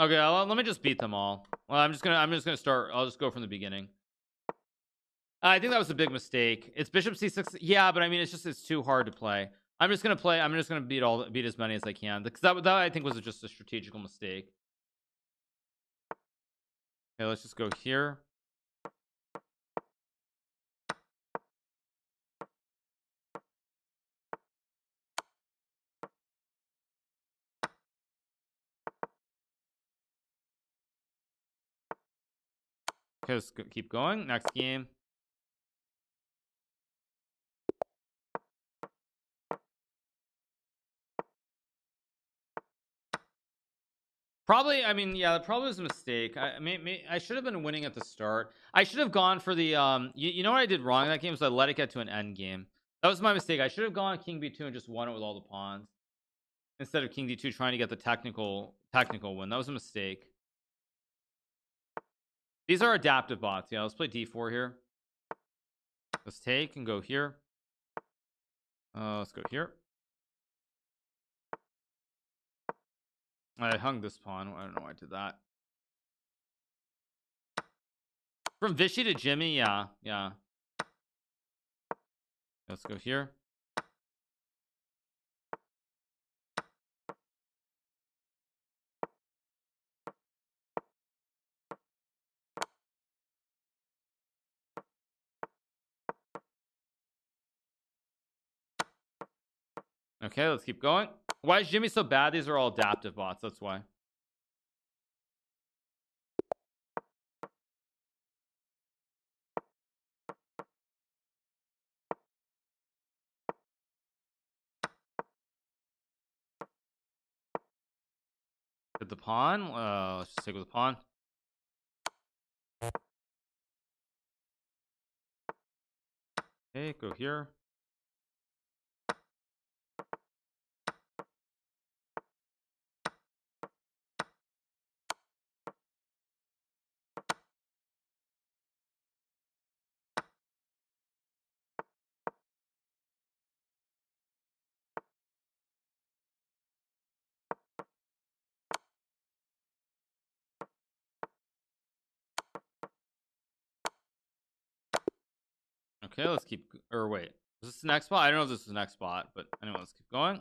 Okay, I'll, let me just beat them all. Well, I'm just gonna I'm just gonna start. I'll just go from the beginning. I think that was a big mistake. It's bishop c6. Yeah, but I mean, it's just it's too hard to play. I'm just gonna play. I'm just gonna beat all beat as many as I can because that that I think was just a strategical mistake. Okay, let's just go here. Okay, keep going. Next game. Probably, I mean, yeah, that probably was a mistake. I, I mean, I should have been winning at the start. I should have gone for the, um, you, you know what I did wrong in that game was I let it get to an end game. That was my mistake. I should have gone King B2 and just won it with all the pawns instead of King D2 trying to get the technical technical win. That was a mistake. These are adaptive bots. Yeah, let's play D4 here. Let's take and go here. Uh, let's go here. I hung this pawn. I don't know why I did that. From Vishy to Jimmy, yeah, yeah. Let's go here. Okay, let's keep going. Why is Jimmy so bad? These are all adaptive bots. That's why. Hit the pawn. Uh, let's just stick with the pawn. Okay, go here. Okay, let's keep. Or wait, is this the next spot? I don't know if this is the next spot, but anyway, let's keep going.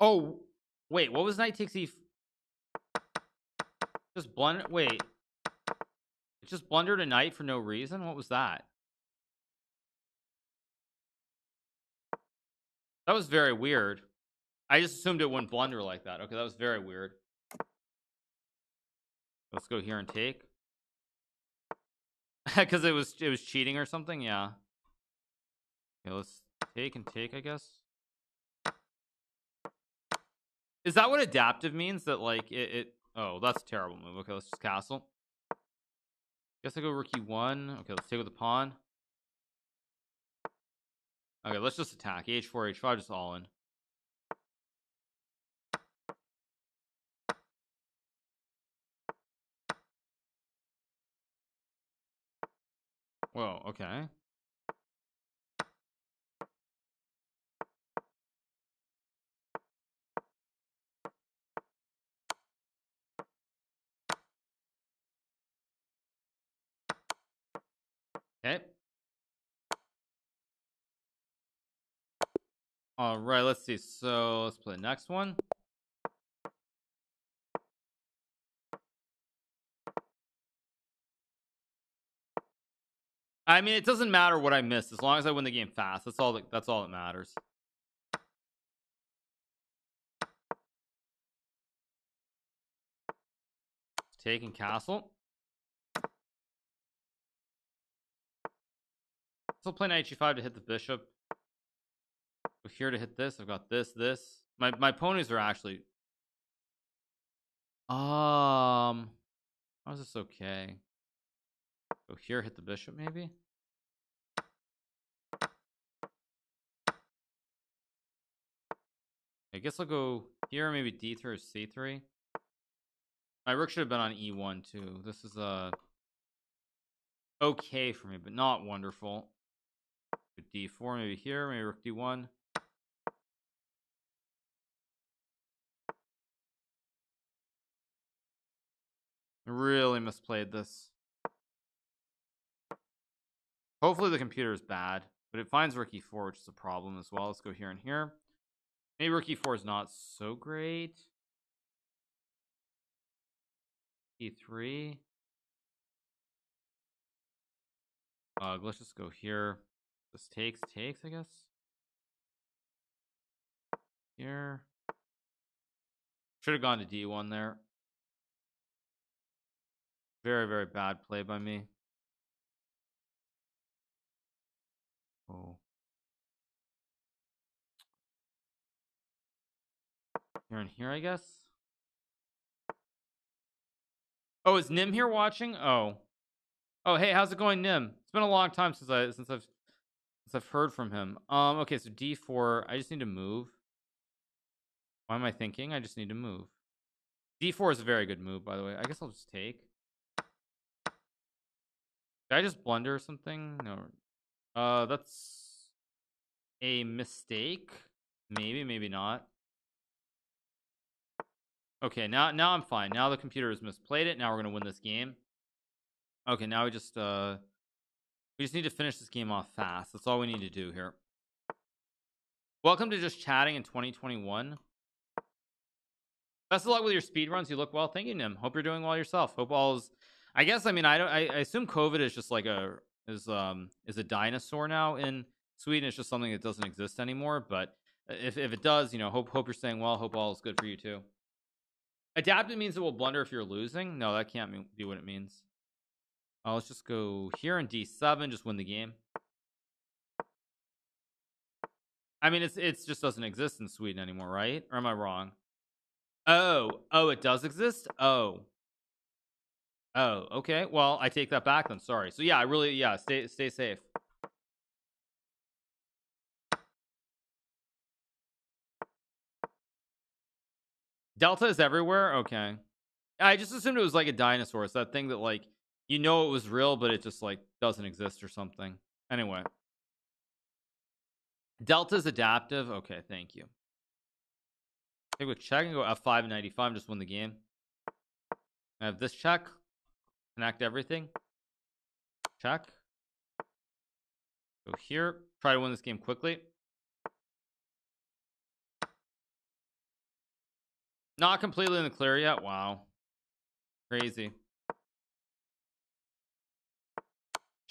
Oh, wait, what was knight takes e? Just blunder. Wait, it just blundered a knight for no reason. What was that? That was very weird. I just assumed it wouldn't blunder like that. Okay, that was very weird. Let's go here and take. Because it was it was cheating or something. Yeah. Okay, let's take and take. I guess. Is that what adaptive means? That like it? it oh, that's a terrible move. Okay, let's just castle. Guess I go rook e1. Okay, let's take with the pawn. Okay, let's just attack. h4, h5, just all in. Whoa, okay. Okay. All right, let's see. So let's play the next one. I mean, it doesn't matter what I miss as long as I win the game fast. That's all. That, that's all that matters. Taking castle. Still play knight g5 to hit the bishop. Go here to hit this. I've got this, this. My my ponies are actually. Um, how is this okay? Go here, hit the bishop, maybe. I guess I'll go here, maybe d3 or c3. My rook should have been on e1 too. This is uh, okay for me, but not wonderful. d4, maybe here, maybe rook d1. Really misplayed this. Hopefully the computer is bad, but it finds rook e4, which is a problem as well. Let's go here and here. Maybe rook e4 is not so great. e3. Uh, let's just go here. This takes, takes, I guess. Here. Should have gone to d1 there. Very, very bad play by me. Oh. Here and here, I guess. Oh, is Nim here watching? Oh. Oh, hey, how's it going, Nim? It's been a long time since I since I've since I've heard from him. Um, okay, so D4, I just need to move. Why am I thinking? I just need to move. D4 is a very good move, by the way. I guess I'll just take. Did I just blunder or something? No. Uh, that's a mistake. Maybe, maybe not. Okay, now now I'm fine. Now the computer has misplayed it. Now we're gonna win this game. Okay, now we just uh we just need to finish this game off fast. That's all we need to do here. Welcome to just chatting in 2021. Best of luck with your speed runs. You look well. Thank you, Nim. Hope you're doing well yourself. Hope all is. I guess. I mean, I don't. I, I assume COVID is just like a is um is a dinosaur now in Sweden. It's just something that doesn't exist anymore. But if if it does, you know, hope hope you're staying well. Hope all is good for you too. Adapted means it will blunder if you're losing. No, that can't be what it means. Oh, let's just go here in D7, just win the game. I mean, it's it just doesn't exist in Sweden anymore, right? Or am I wrong? Oh, oh, it does exist. Oh, oh, okay. Well, I take that back then. Sorry. So yeah, I really, yeah, stay stay safe. Delta is everywhere. Okay, I just assumed it was like a dinosaur. It's that thing that like you know it was real, but it just like doesn't exist or something. Anyway. Delta's adaptive. Okay, thank you. Okay, with check and go F5 and 95, just win the game. I have this check. Connect everything. Check. Go here. Try to win this game quickly. Not completely in the clear yet. Wow. Crazy.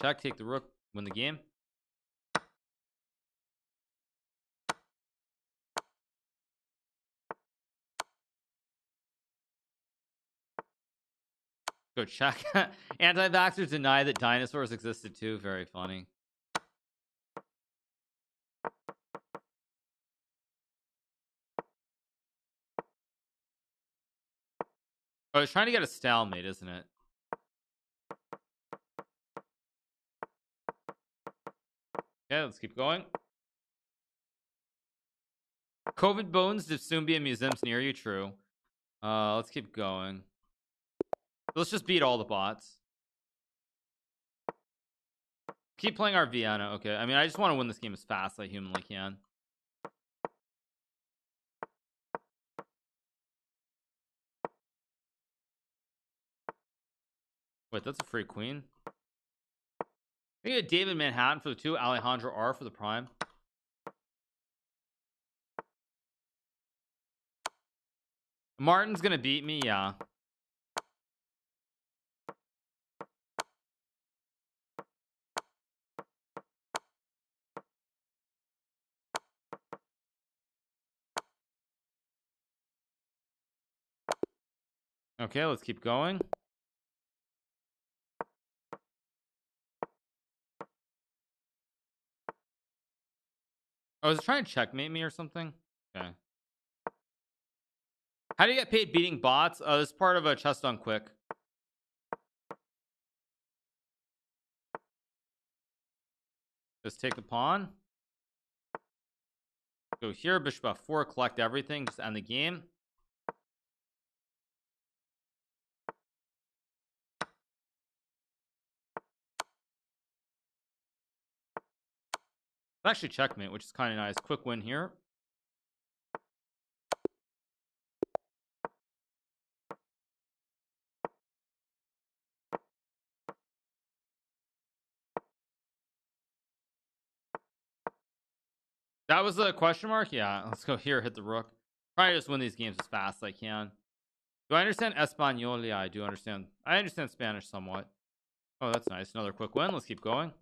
Check, take the rook, win the game. Go check. Anti-vaxxers deny that dinosaurs existed too. Very funny. Oh, it's trying to get a stalemate, isn't it? Okay, let's keep going. COVID bones to soon be in museums near you. True. Uh, let's keep going. Let's just beat all the bots. Keep playing our Vienna. Okay. I mean, I just want to win this game as fast as I humanly can. Wait, that's a free queen. I get David Manhattan for the two, Alejandro R for the prime. Martin's gonna beat me, yeah. Okay, let's keep going. I was trying to checkmate me or something. Okay. How do you get paid beating bots? Uh, this is part of a chest on quick. Just take the pawn. Go here, bishop f4, collect everything, just end the game. Actually, checkmate, which is kind of nice. Quick win here. That was the question mark? Yeah, let's go here, hit the rook. Probably just win these games as fast as I can. Do I understand Espanol? Yeah, I do understand. I understand Spanish somewhat. Oh, that's nice. Another quick win. Let's keep going.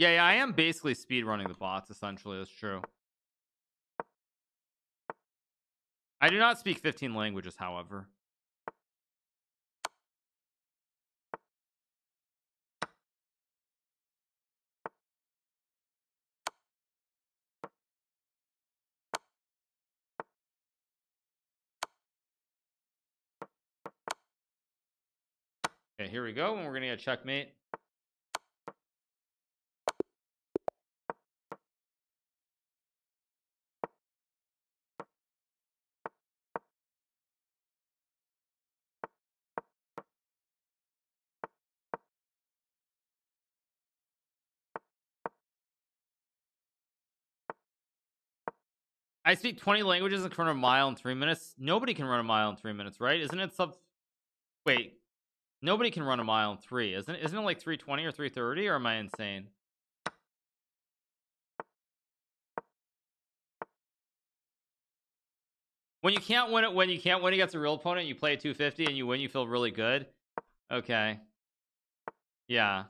Yeah, yeah, I am basically speed running the bots, essentially. That's true. I do not speak 15 languages, however. Okay, here we go, and we're gonna get checkmate. I speak 20 languages and can run a mile in three minutes. Nobody can run a mile in three minutes, right? Isn't it sub? Wait, nobody can run a mile in three, isn't it? Isn't it like 320 or 330? Or am I insane? When you can't win it, when you can't win against a real opponent, you play a 250 and you win, you feel really good. Okay. Yeah.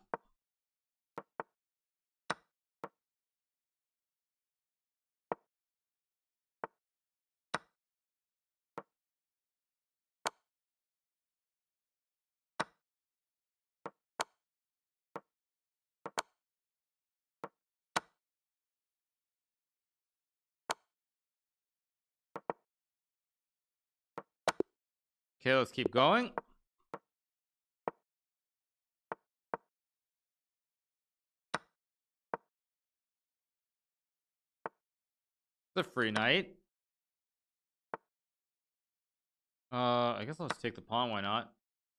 Okay, let's keep going. It's a free knight. Uh, I guess I'll just take the pawn. Why not?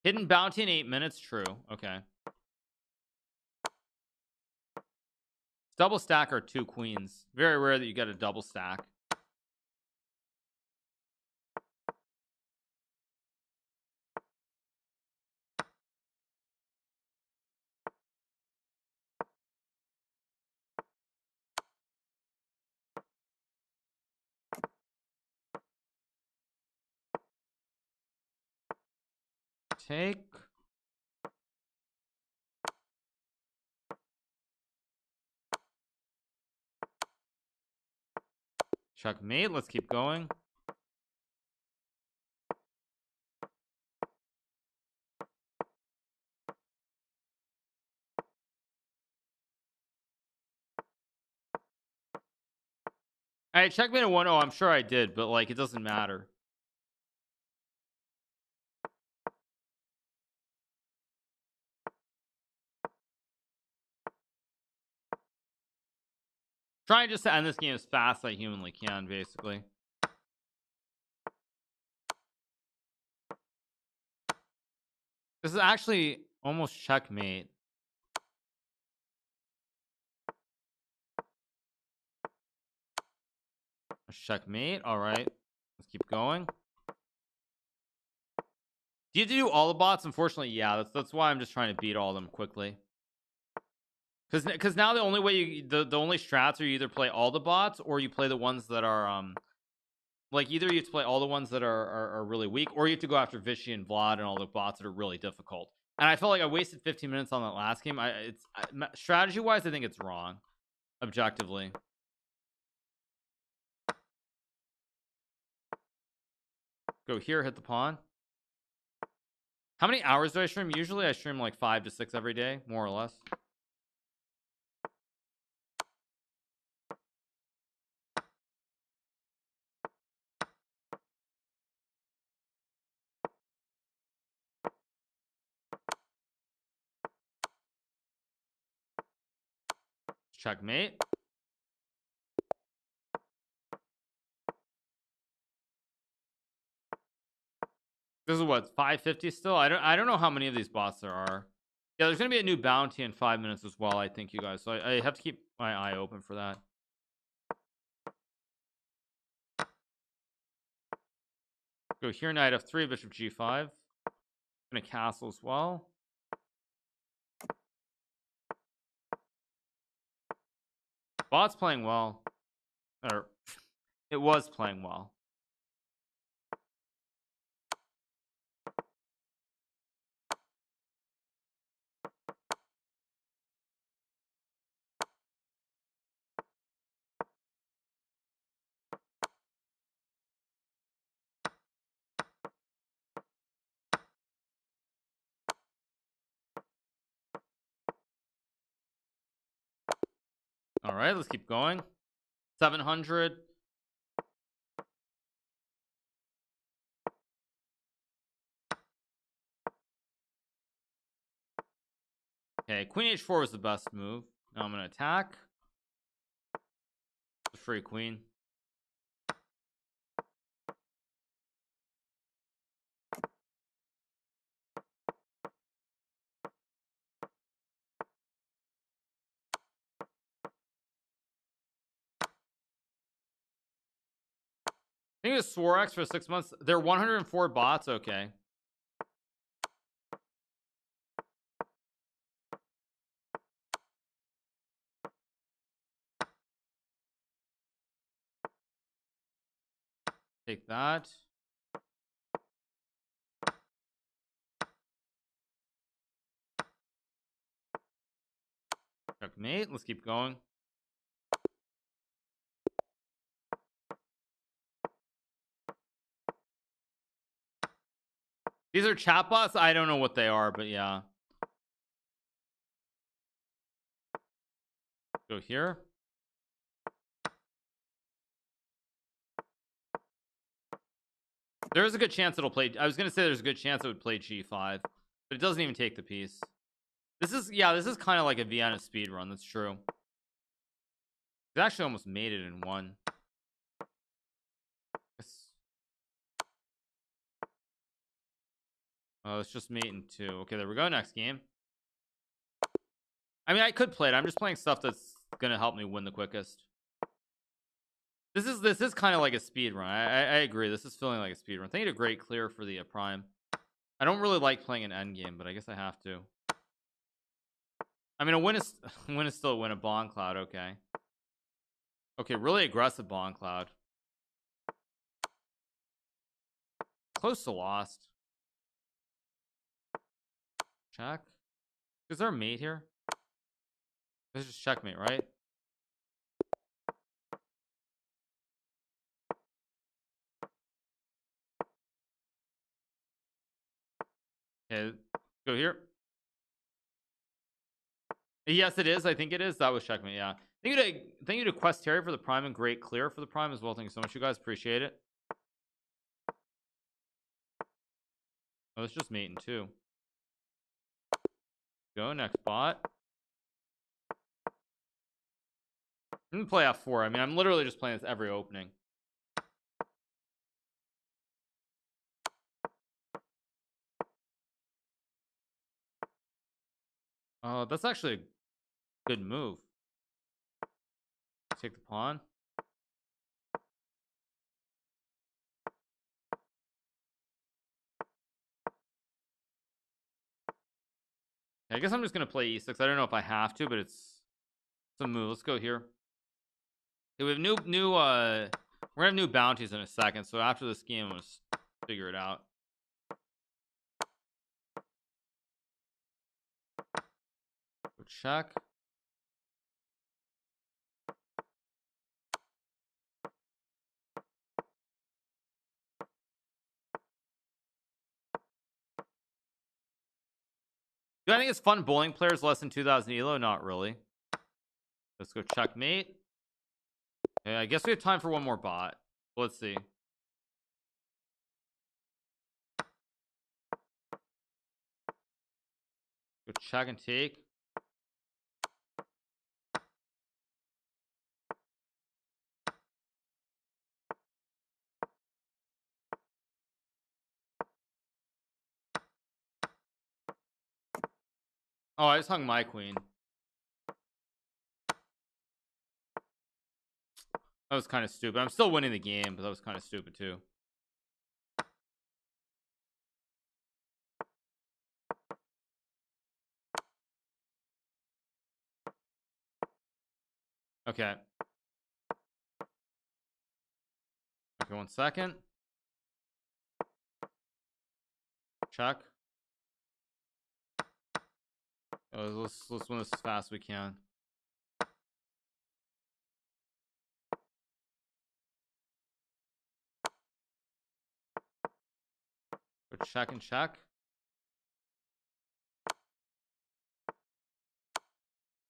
Hidden bounty in eight minutes. True. Okay. Double stack or two queens. Very rare that you get a double stack. Take. Checkmate. Let's keep going. I checkmate a 1 0. I'm sure I did, but like it doesn't matter. Trying just to end this game as fast as I humanly can, basically. This is actually almost checkmate. Checkmate. All right. Let's keep going. Do you have to do all the bots? Unfortunately, yeah. That's that's why I'm just trying to beat all of them quickly. Because because now the only way you the the only strats are you either play all the bots or you play the ones that are um like either you have to play all the ones that are are, are really weak or you have to go after Vishy and Vlad and all the bots that are really difficult. And I felt like I wasted 15 minutes on that last game. I it's strategy wise, I think it's wrong, objectively. Go here, hit the pawn. How many hours do I stream? Usually I stream like five to six every day, more or less. Checkmate. This is what 550 still. I don't I don't know how many of these bots there are. Yeah, there's gonna be a new bounty in five minutes as well. I think you guys. So I, I have to keep my eye open for that. Go here, knight f3, bishop g5. Gonna castle as well. Bot's playing well. Or it was playing well. All right, let's keep going. 700. Okay, queen h4 was the best move. Now I'm gonna attack. The free queen. I think it was for six months. They're 104 bots. Okay. Take that. Checkmate. Let's keep going. These are chatbots. I don't know what they are, but yeah. Go here. There is a good chance it'll play. I was gonna say there's a good chance it would play G5, but it doesn't even take the piece. This is yeah, this is kind of like a Vienna speed run. That's true. It actually almost made it in one. Oh, it's just mate and two. Okay, there we go. Next game. I mean, I could play it. I'm just playing stuff that's gonna help me win the quickest. This is this is kind of like a speed run. I, I, I agree. This is feeling like a speed run. Thank you to Great Clear for the uh, prime. I don't really like playing an end game, but I guess I have to. I mean, a win is a win is still a win. A Bongcloud, okay. Okay, really aggressive Bongcloud. Close to lost. Check. Is there a mate here? This is checkmate, right? Okay, go here. Yes, it is. I think it is. That was checkmate. Yeah. Thank you to thank you to Quest Terry for the prime and great clear for the prime as well. Thank you so much, you guys. Appreciate it. Oh, it's just mating too. Go next bot. I'm gonna play F4. I mean, I'm literally just playing this every opening. Oh, that's actually a good move. Take the pawn. I guess I'm just gonna play e6. I don't know if I have to, but it's some move. Let's go here. We have new new uh we're gonna have new bounties in a second, so after this game I'm gonna figure it out. Check. Do I think it's fun bowling players less than 2000 elo? Not really. Let's go checkmate. Okay, I guess we have time for one more bot. Let's see. Go check and take. Oh, I just hung my queen. That was kind of stupid. I'm still winning the game, but that was kind of stupid too. Okay. Okay, one second. Check let's let's win this as fast as we can. Go check and check.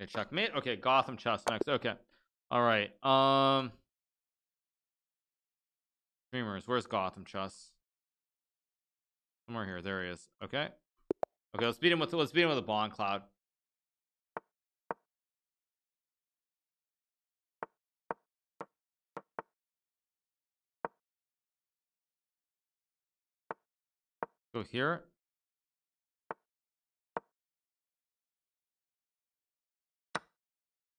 Okay, checkmate. Okay, Gotham chess next. Okay. All right. Um Dreamers, where's Gotham chess? Somewhere here. There he is. Okay. Okay, let's beat him with let's beat him with a Bongcloud. Go here.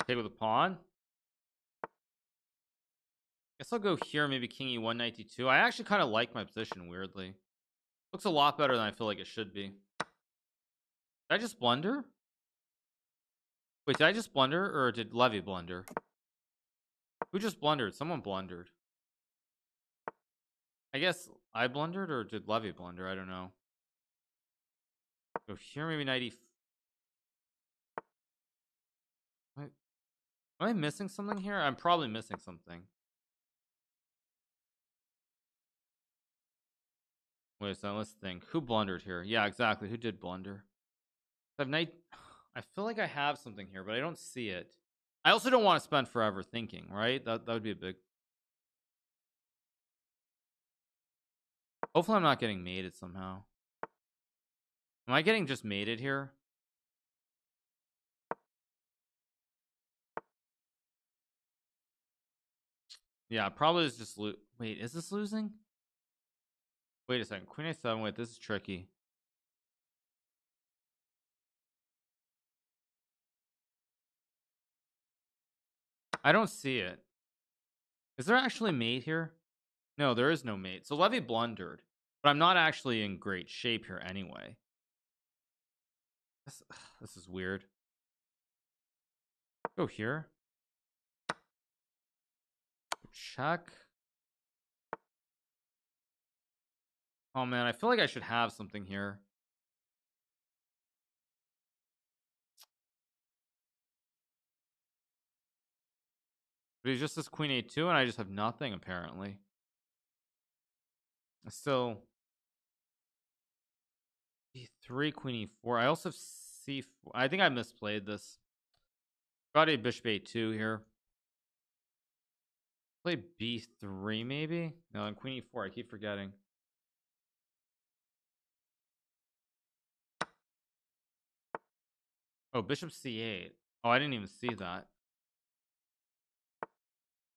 Take with a pawn. Guess I'll go here, maybe king e1, knight d2. I actually kind of like my position, weirdly. Looks a lot better than I feel like it should be. Did I just blunder? Wait, did I just blunder or did Levy blunder? Who just blundered? Someone blundered. I guess I blundered or did Levy blunder? I don't know. Oh, Go here, maybe 90. Am I missing something here? I'm probably missing something. Wait a second, let's think. Who blundered here? Yeah, exactly. Who did blunder? I have night. I feel like I have something here, but I don't see it. I also don't want to spend forever thinking, right? That that would be a big. Hopefully, I'm not getting mated somehow. Am I getting just mated here? Yeah, probably is just lo wait, is this losing? Wait a second. Queen a7. Wait, this is tricky. I don't see it. Is there actually mate here? No, there is no mate. So Levy blundered. But I'm not actually in great shape here anyway. This, this is weird. Go here. Check. Oh man, I feel like I should have something here. But he's just this queen a2 and I just have nothing apparently. Still e3 queen e4. I also have c4. I think I misplayed this. Got a bishop a2 here. Play b3 maybe? No, and queen e4. I keep forgetting. Oh, bishop c8. Oh, I didn't even see that.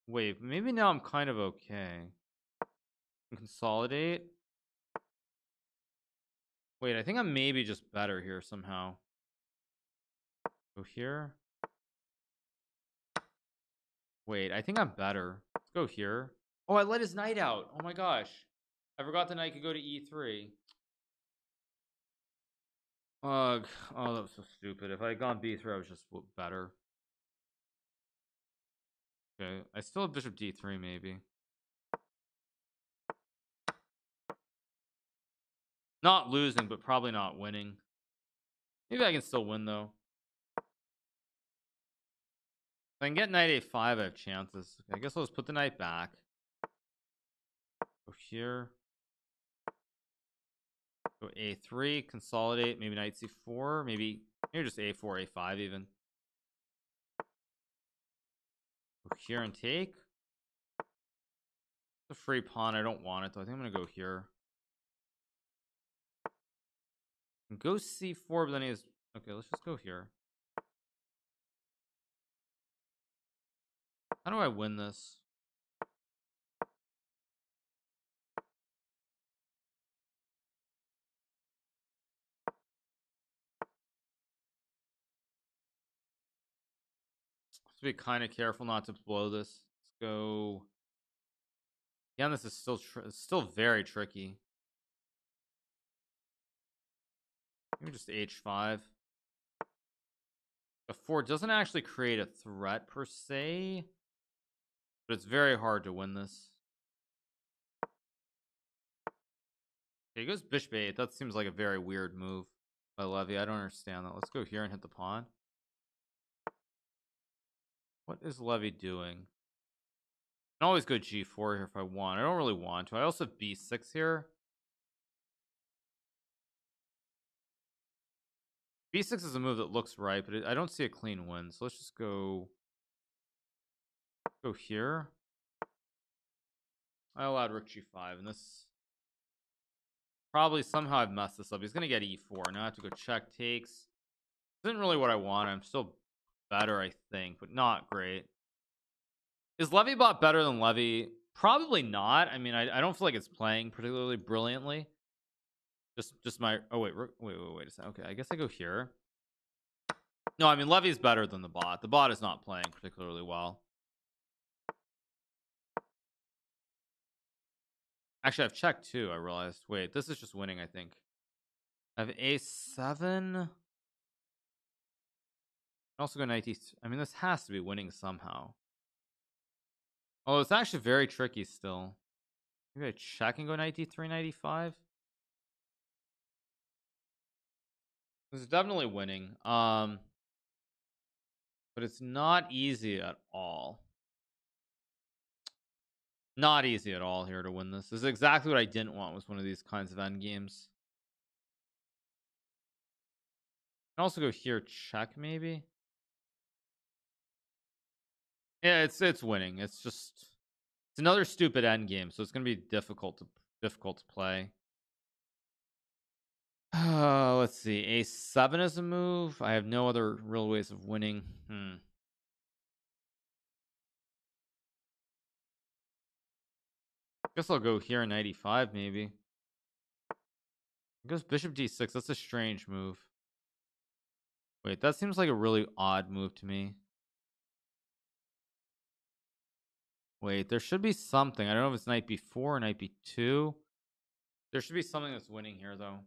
Wait, maybe now I'm kind of okay. Consolidate. Wait, I think I'm maybe just better here somehow. Go here. Wait, I think I'm better. Let's go here. Oh, I let his knight out. Oh my gosh. I forgot the knight could go to e3. Ugh. Oh, that was so stupid. If I had gone b3, I was just better. Okay, I still have bishop d3, maybe. Not losing, but probably not winning. Maybe I can still win, though. If I can get knight a5, I have chances. I guess I'll just put the knight back. Go here. Go a3, consolidate, maybe knight c4, maybe maybe just a4, a5 even. Here and take. It's a free pawn. I don't want it though. I think I'm gonna go here. Go c4, but then he has. Okay, let's just go here. How do I win this? Be kind of careful not to blow this. Let's go. Yeah, this is still still very tricky. Maybe just h5. A four doesn't actually create a threat per se, but it's very hard to win this. Okay, he goes bishop eight. That seems like a very weird move by Levy. I don't understand that. Let's go here and hit the pawn. What is Levy doing? I can always go g4 here if I want. I don't really want to. I also have b6 here. b6 is a move that looks right, but it, I don't see a clean win. So let's just go go here. I allowed rook g5, and this probably somehow I've messed this up. He's gonna get e4. Now I have to go check takes. Isn't really what I want. I'm still better, I think, but not great. Is Levy bot better than Levy? Probably not. I mean, I, I don't feel like it's playing particularly brilliantly. Just just my oh wait wait wait wait a second. Okay, I guess I go here. No, I mean Levy's better than the bot. The bot is not playing particularly well. Actually, I've checked too. I realized. Wait, this is just winning. I think. I have a7. Also go knight I mean, this has to be winning somehow. Oh, it's actually very tricky still. Maybe I check and go knight d3, knight e5. This is definitely winning. Um, but it's not easy at all. Not easy at all here to win this. This is exactly what I didn't want was one of these kinds of end games. can also go here, check maybe. Yeah, it's it's winning. It's just it's another stupid end game, so it's gonna be difficult to difficult to play. Uh, let's see. A7 is a move. I have no other real ways of winning. Hmm. Guess I'll go here in 95 maybe. It goes bishop d6. That's a strange move. Wait, that seems like a really odd move to me. Wait, there should be something. I don't know if it's knight b4 or knight b2. There should be something that's winning here, though.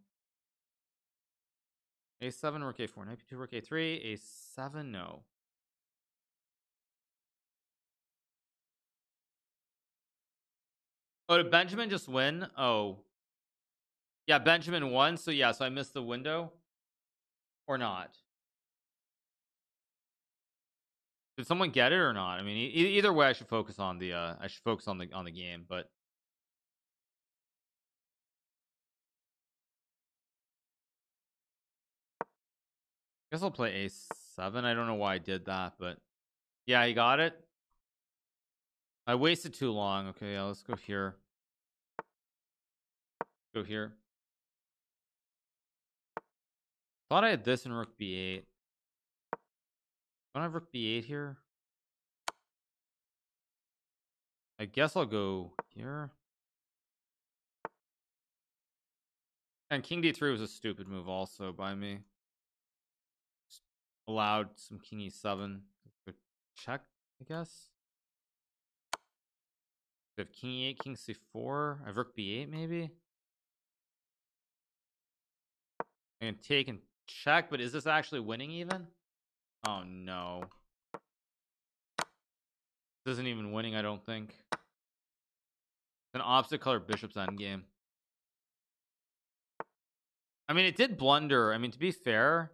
A7, rook A4, knight B2, rook A3, A7, no. Oh, did Benjamin just win? Oh. Yeah, Benjamin won, so yeah, so I missed the window. Or not. Did someone get it or not? I mean, e either way, I should focus on the uh, I should focus on the on the game, but I guess I'll play a7. I don't know why I did that, but yeah, he got it. I wasted too long. Okay, yeah, let's go here. Go here. Thought I had this in rook b8. Don't I have rook b8 here? I guess I'll go here. And king d3 was a stupid move also by me allowed some king e7 check i guess I have king e8 king c4 i have rook b8 maybe i can take and check but is this actually winning even oh no this isn't even winning i don't think an opposite color bishop's endgame i mean it did blunder i mean to be fair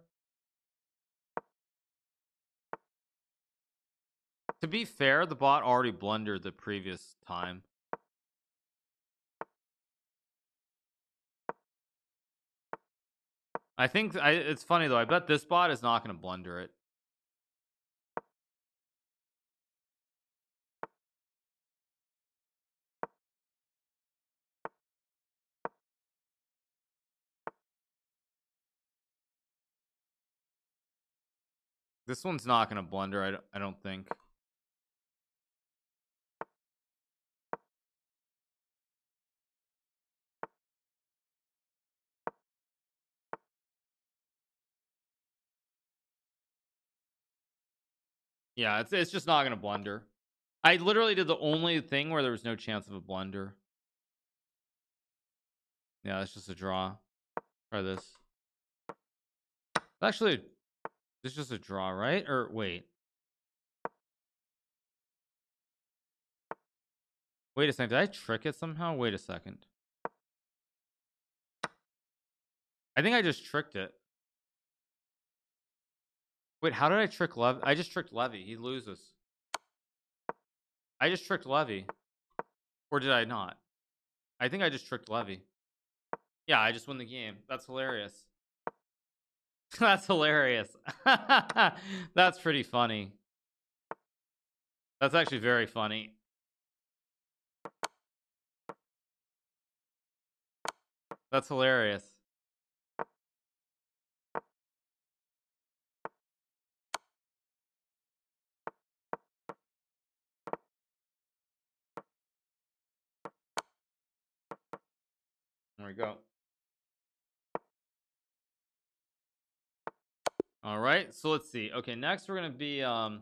To be fair, the bot already blundered the previous time. I think I, it's funny though. I bet this bot is not going to blunder it. This one's not going to blunder, I, I don't think. Yeah, it's it's just not gonna blunder. I literally did the only thing where there was no chance of a blunder. Yeah, it's just a draw. Try this. Actually This is just a draw, right? Or wait. Wait a second. Did I trick it somehow? Wait a second. I think I just tricked it. Wait, how did I trick Lev? I just tricked Levy. He loses. I just tricked Levy. Or did I not? I think I just tricked Levy. Yeah, I just won the game. That's hilarious. That's hilarious. That's pretty funny. That's actually very funny. That's hilarious. There we go. All right, so let's see. Okay, next we're gonna be um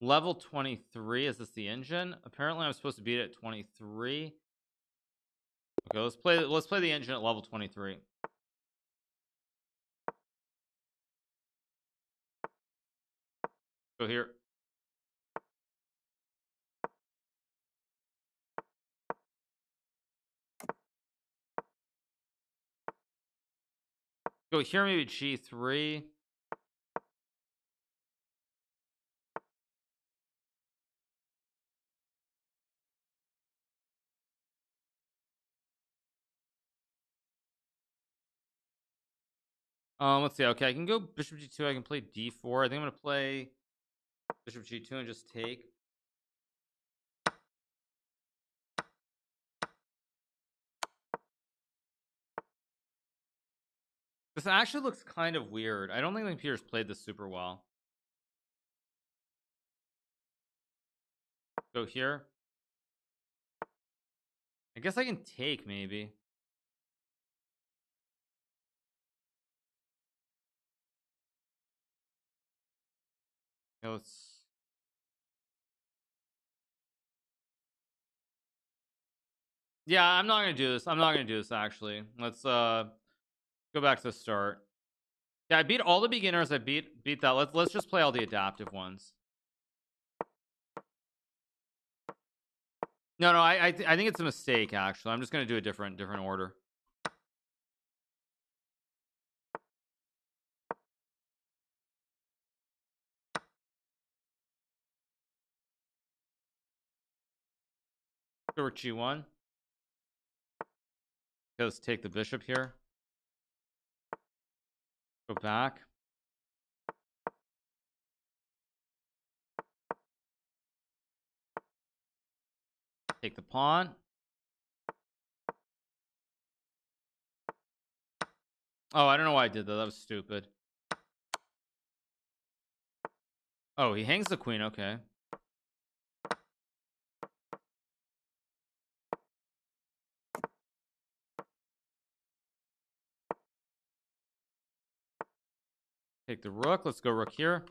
level 23. Is this the engine? Apparently I'm supposed to beat it at 23. Okay, let's play let's play the engine at level 23. Go here. Go here, maybe G3. Um, let's see. Okay, I can go Bishop G2. I can play D4. I think I'm gonna play Bishop G2 and just take. This actually looks kind of weird. I don't think Peter's played this super well. Go here. I guess I can take maybe. Let's Yeah, I'm not gonna do this. I'm not gonna do this actually. Let's uh go back to the start. Yeah, I beat all the beginners. I beat beat that. Let's let's just play all the adaptive ones. No, no, I I, th I think it's a mistake actually. I'm just gonna do a different different order. Go G1. Let's take the bishop here. Go back. Take the pawn. Oh, I don't know why I did that. That was stupid. Oh, he hangs the queen. Okay. Take the rook. Let's go rook here.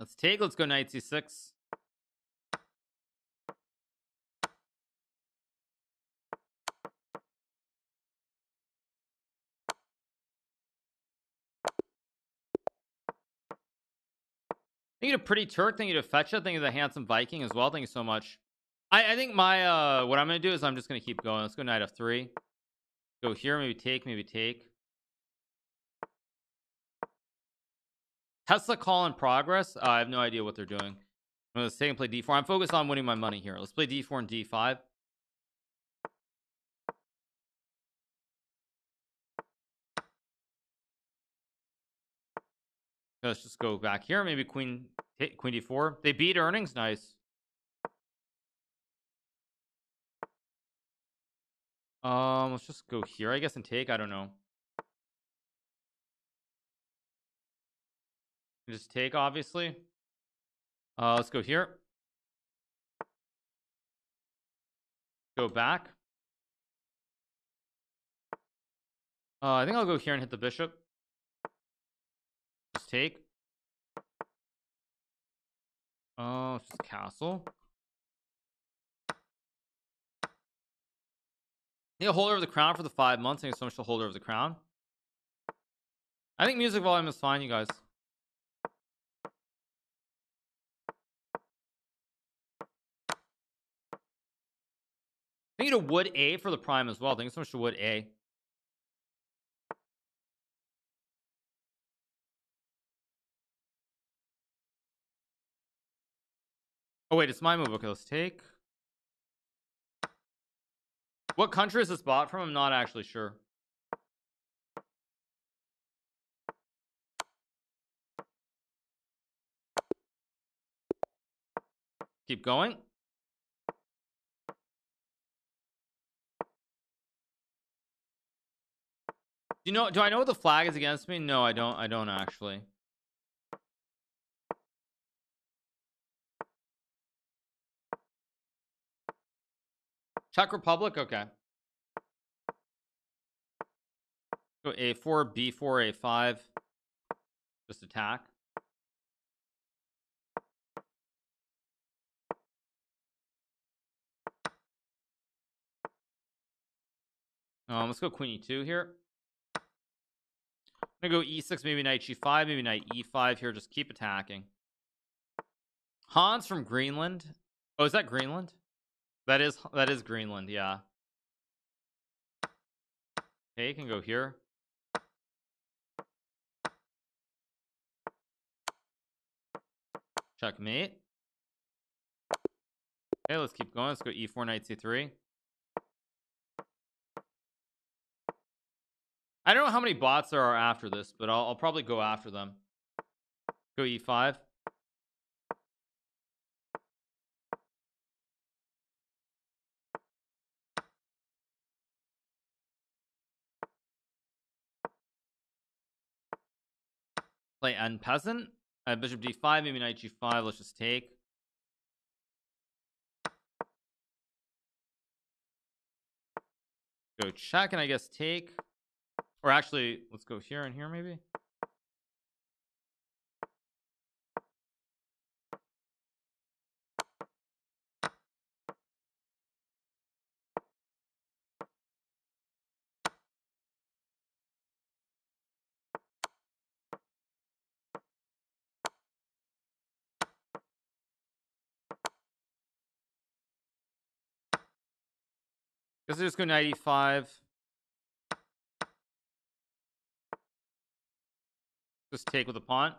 Let's take. Let's go knight c6. Thank you to Pretty Turk. Thank you to Fetcha. Thank you to the Handsome Viking as well. Thank you so much. I, I think my uh what I'm gonna do is I'm just gonna keep going. Let's go knight f3. Go here, maybe take, maybe take. Tesla call in progress. Uh, I have no idea what they're doing. I'm gonna take and play d4. I'm focused on winning my money here. Let's play d4 and d5. Let's just go back here. Maybe queen hit queen d4. They beat earnings. Nice. Um, let's just go here, I guess, and take. I don't know. Just take, obviously. Uh, let's go here. Go back. Uh, I think I'll go here and hit the bishop. Take. Oh, it's just castle. Yeah, holder of the crown for the five months. Thank you so much to holder of the crown. I think music volume is fine, you guys. Thank you to Wood A for the prime as well. Thank you so much to Wood A. Oh wait, it's my move. Okay, let's take. What country is this bot from? I'm not actually sure. Keep going. Do you know do I know what the flag is against me? No, I don't I don't actually. Czech Republic, okay. Go A4, B4, A5. Just attack. Um, let's go queen e2 here. I'm gonna go e6, maybe knight g5, maybe knight e5 here. Just keep attacking. Hans from Greenland. Oh, is that Greenland? That is that is Greenland, yeah. Okay, you can go here. Checkmate. Okay, let's keep going. Let's go e4, knight c3. I don't know how many bots there are after this, but I'll, I'll probably go after them. Go e5. Play peasant. Uh, bishop d5, maybe knight g5. Let's just take. Go check and I guess take. Or actually, let's go here and here maybe. I just go 95. Just take with a pawn.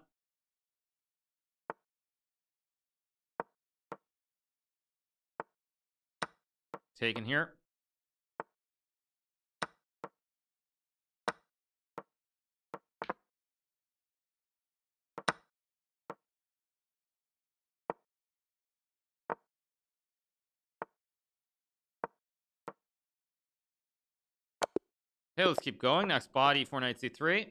Taken here. Okay, let's keep going. Next body, 4 knight c3.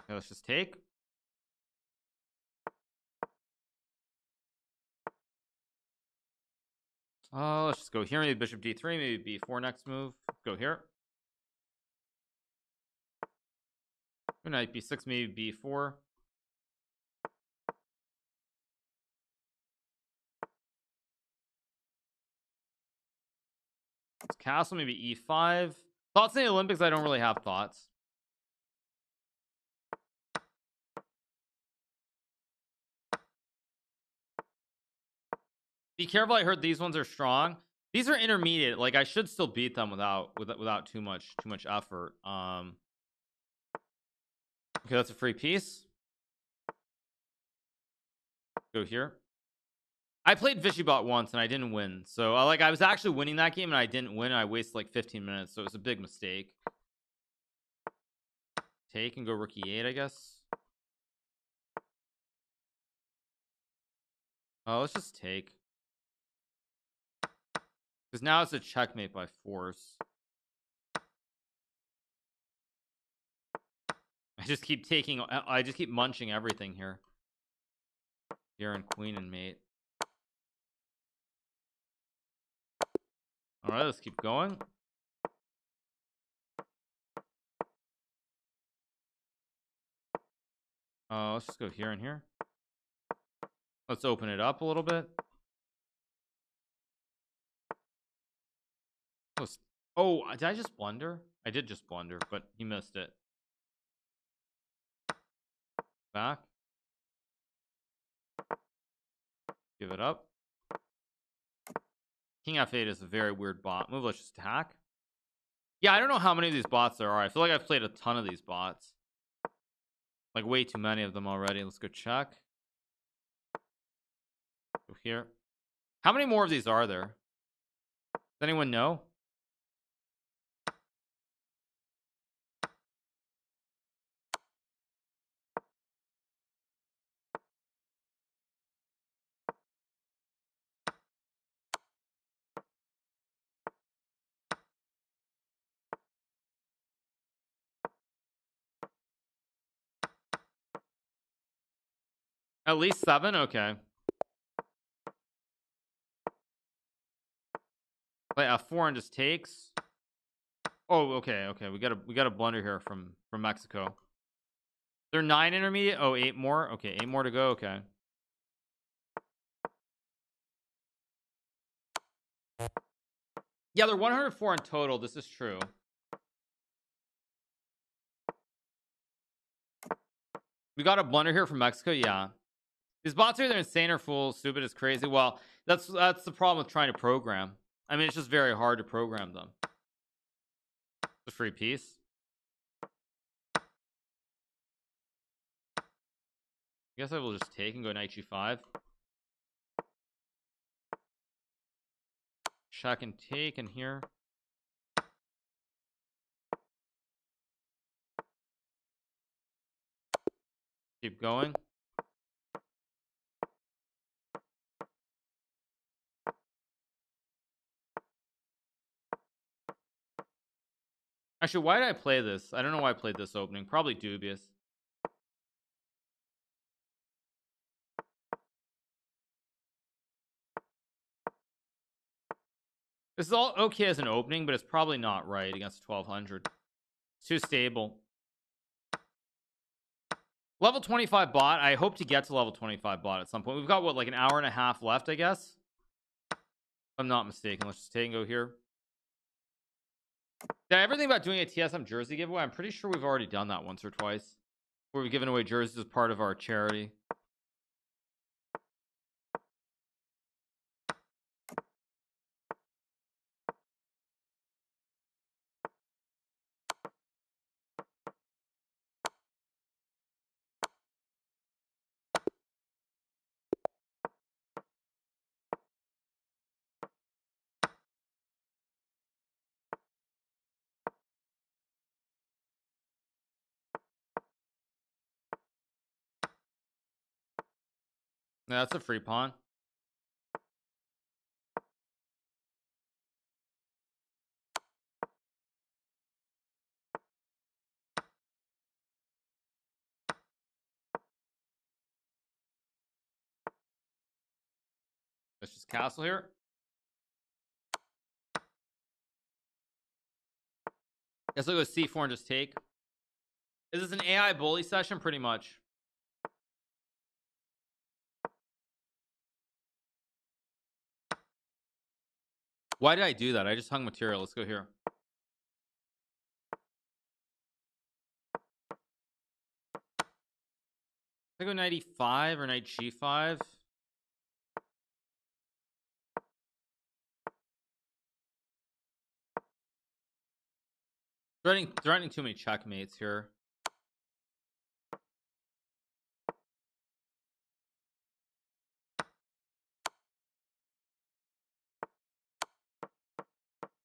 Okay, let's just take. Oh, let's just go here. Maybe bishop d3, maybe b4 next move. Go here. Knight b6, maybe b4. Castle, maybe e5. Thoughts in the Olympics? I don't really have thoughts. Be careful. I heard these ones are strong. These are intermediate. Like I should still beat them without without, without too much too much effort. Um. Okay, that's a free piece. Go here. I played Vishy-Bot once and I didn't win. So I like I was actually winning that game and I didn't win. I wasted like 15 minutes, so it was a big mistake. Take and go rookie eight, I guess. Oh, let's just take. Because now it's a checkmate by force. I just keep taking, uh, I just keep munching everything here. Here and queen and mate. All right, let's keep going. Uh, let's just go here and here. Let's open it up a little bit. Let's, oh, did I just blunder? I did just blunder, but he missed it. Back. Give it up. King F8 is a very weird bot move. Let's just attack. Yeah, I don't know how many of these bots there are. I feel like I've played a ton of these bots. Like way too many of them already. Let's go check. Go here. How many more of these are there? Does anyone know? At least seven? Okay. Play F4 and just takes. Oh, okay, okay. We got a we got a blunder here from from Mexico. They're nine intermediate. Oh, eight more. Okay, eight more to go. Okay. Yeah, they're 104 in total. This is true. We got a blunder here from Mexico. Yeah. These bots are either insane or full, stupid is crazy. Well, that's that's the problem with trying to program. I mean, it's just very hard to program them. A free piece. I guess I will just take and go knight g5. Check and take in here. Keep going. Actually, why did I play this? I don't know why I played this opening. Probably dubious. This is all okay as an opening, but it's probably not right against 1200. It's too stable. Level 25 bot. I hope to get to level 25 bot at some point. We've got, what, like an hour and a half left, I guess? I'm not mistaken. Let's just take and go here. Did I ever think about doing a TSM jersey giveaway? I'm pretty sure we've already done that once or twice. Where we've given away jerseys as part of our charity. That's a free pawn. Let's just castle here. Guess I'll go c4 and just take. Is this an AI bully session? Pretty much. Why did I do that? I just hung material. Let's go here. I go 95 or knight g5. Threatening, threatening too many checkmates here.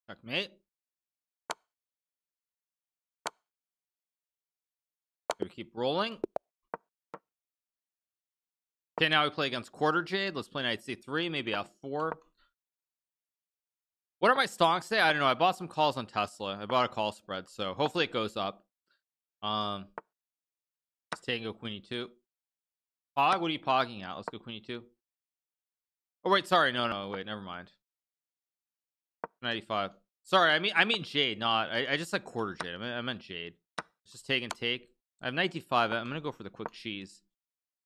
Checkmate. Gonna keep rolling. Okay, now we play against Quarter Jade. Let's play Knight C3, maybe F4. What are my stocks today? I don't know. I bought some calls on Tesla. I bought a call spread, so hopefully it goes up. Um, let's tango Queen E2. Pog, what are you pogging at? Let's go Queen E2. Oh wait, sorry, no, no, wait, never mind. 95 sorry I mean I mean Jade not I, I just said quarter Jade. I meant, I meant Jade. Just take and take. I have 95 I'm gonna go for the quick cheese.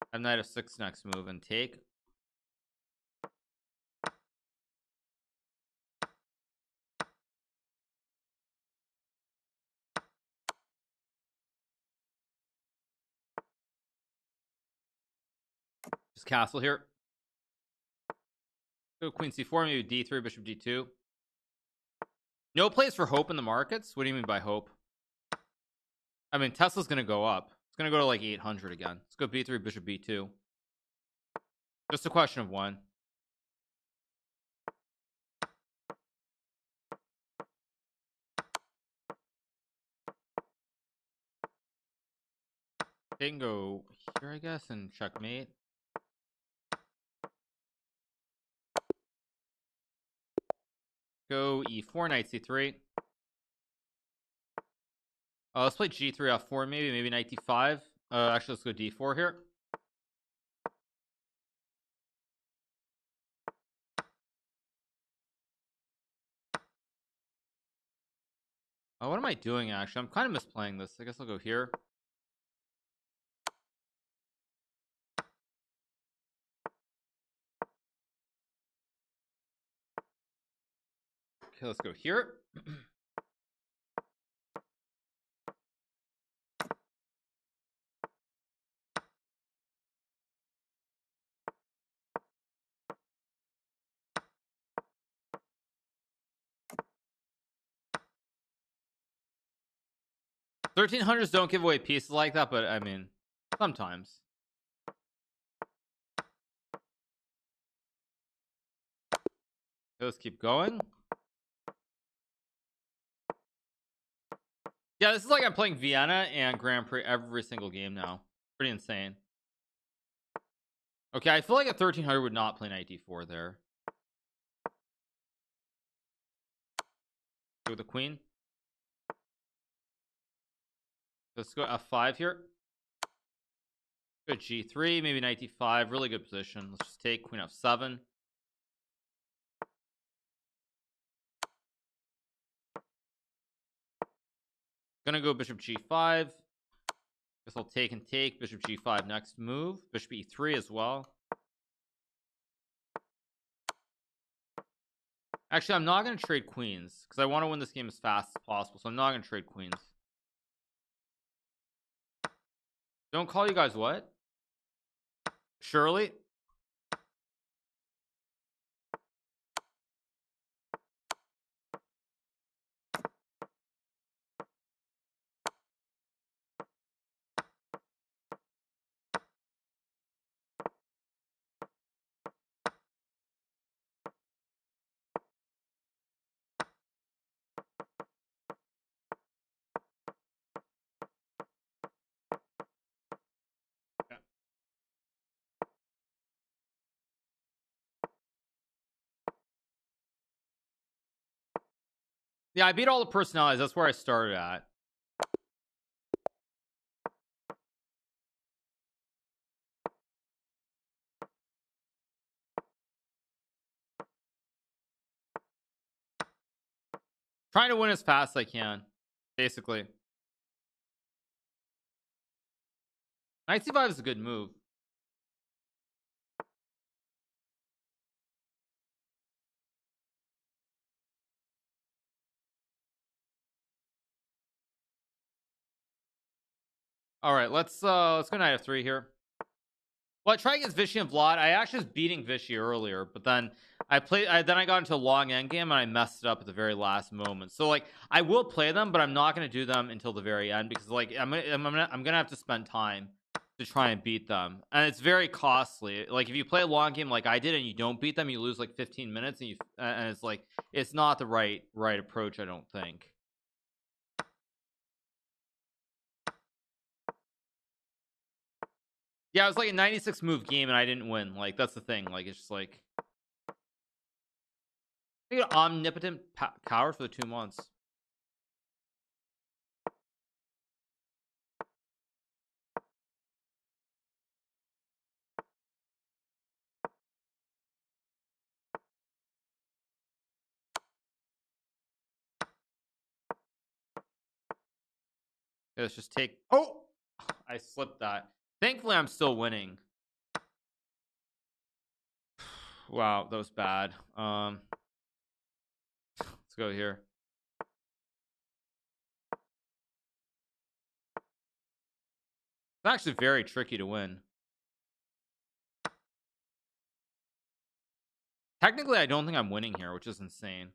I have knight of six next move and take. Just castle here. Go queen c4 maybe d3 bishop d2 no place for hope in the markets? What do you mean by hope? I mean Tesla's gonna go up. It's gonna go to like 800 again. Let's go b3 bishop b2 just a question of one they can go here I guess and checkmate go e4 knight c3 uh, let's play g3 f4 maybe maybe knight d5 uh actually let's go d4 here Oh, what am I doing actually? I'm kind of misplaying this. I guess I'll go here. Okay, let's go here. Thirteen hundreds don't give away pieces like that, but I mean, sometimes. Let's keep going. Yeah, this is like I'm playing Vienna and Grand Prix every single game now. Pretty insane. Okay, I feel like a 1300 would not play knight d4 there. Go with the queen. Let's go f5 here. Go g3, maybe knight d5. Really good position. Let's just take queen f7. Gonna go bishop g5. Guess I'll take and take bishop g5 next move. Bishop e3 as well. Actually, I'm not going to trade queens because I want to win this game as fast as possible. So I'm not going to trade queens. Don't call you guys what? Shirley? Yeah, I beat all the personalities. That's where I started at. Trying to win as fast as I can, basically. Knight c5 is a good move. All right, let's uh let's go knight f3 here. Well, I tried against Vishy and Vlad. I actually was beating Vishy earlier, but then I played. I, then I got into a long endgame and I messed it up at the very last moment. So like, I will play them, but I'm not going to do them until the very end because like I'm I'm gonna, I'm gonna have to spend time to try and beat them, and it's very costly. Like if you play a long game like I did and you don't beat them, you lose like 15 minutes, and you and it's like it's not the right right approach. I don't think. Yeah, it was like a 96 move game and I didn't win. Like that's the thing. Like it's just like I get omnipotent power for the two months. Let's just take. Oh, I slipped that thankfully I'm still winning. Wow that was bad. Um let's go here. It's actually very tricky to win. Technically I don't think I'm winning here which is insane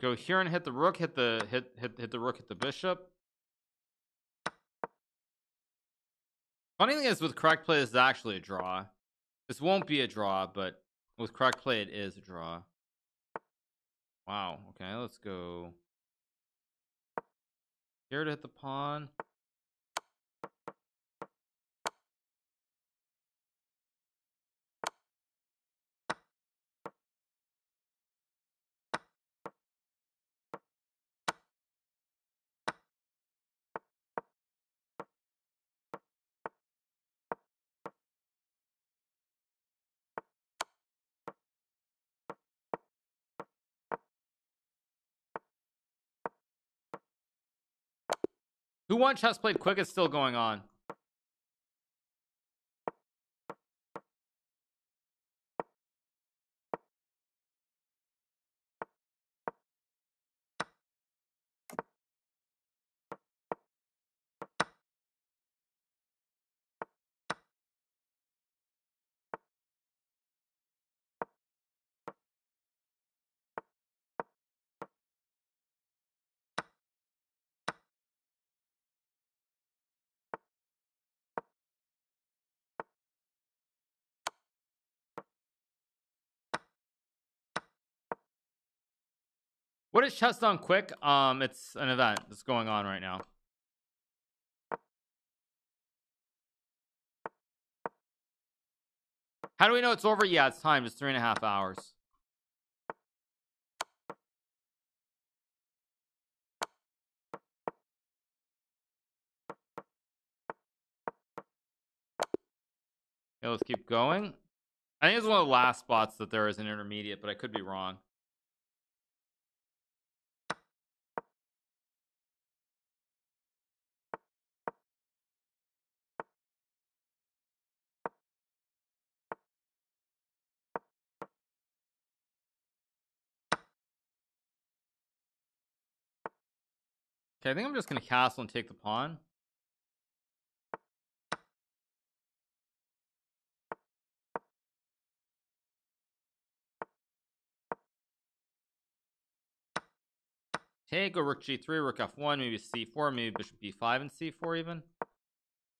Go here and hit the rook, hit the hit hit hit the rook, hit the bishop. Funny thing is with correct play, this is actually a draw. This won't be a draw, but with correct play, it is a draw. Wow. Okay, let's go here to hit the pawn. Who won chess played quick is still going on. What is chess done quick? Um, it's an event that's going on right now. How do we know it's over? Yeah, it's time. It's three and a half hours. Okay, let's keep going. I think it's one of the last spots that there is an intermediate, but I could be wrong. Okay, I think I'm just gonna castle and take the pawn. Take a rook g3, rook f1, maybe c4, maybe bishop b5 and c4 even.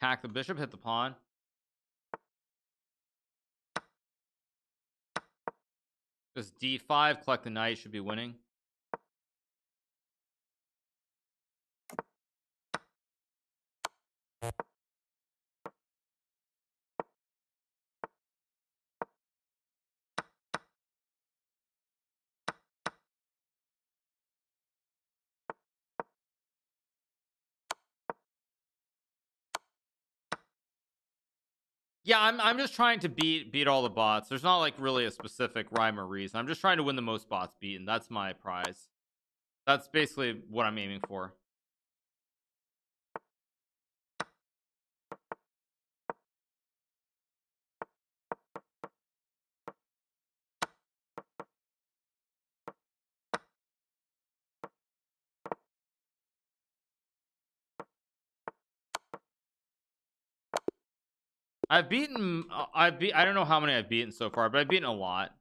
Hack the bishop, hit the pawn. Just d5, collect the knight, should be winning. Yeah, I'm I'm just trying to beat beat all the bots. There's not like really a specific rhyme or reason. I'm just trying to win the most bots beaten. That's my prize. That's basically what I'm aiming for. I've beaten uh, I've beat I don't know how many I've beaten so far, but I've beaten a lot.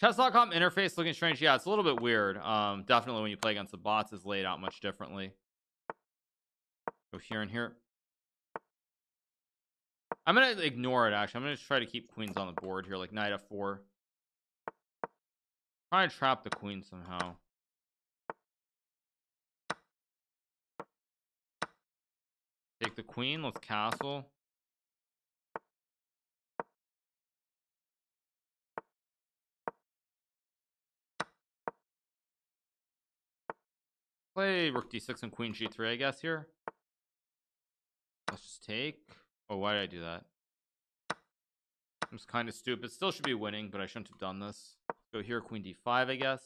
Chess.com interface looking strange. Yeah, it's a little bit weird. Um, definitely when you play against the bots is laid out much differently. Go here and here. I'm gonna ignore it actually. I'm gonna try to keep queens on the board here, like knight f4. Try to trap the queen somehow. Queen. Let's castle. Play rook d6 and queen g3, I guess, here. Let's just take. Oh, why did I do that? It's kind of stupid. Still should be winning, but I shouldn't have done this. Go here, queen d5, I guess.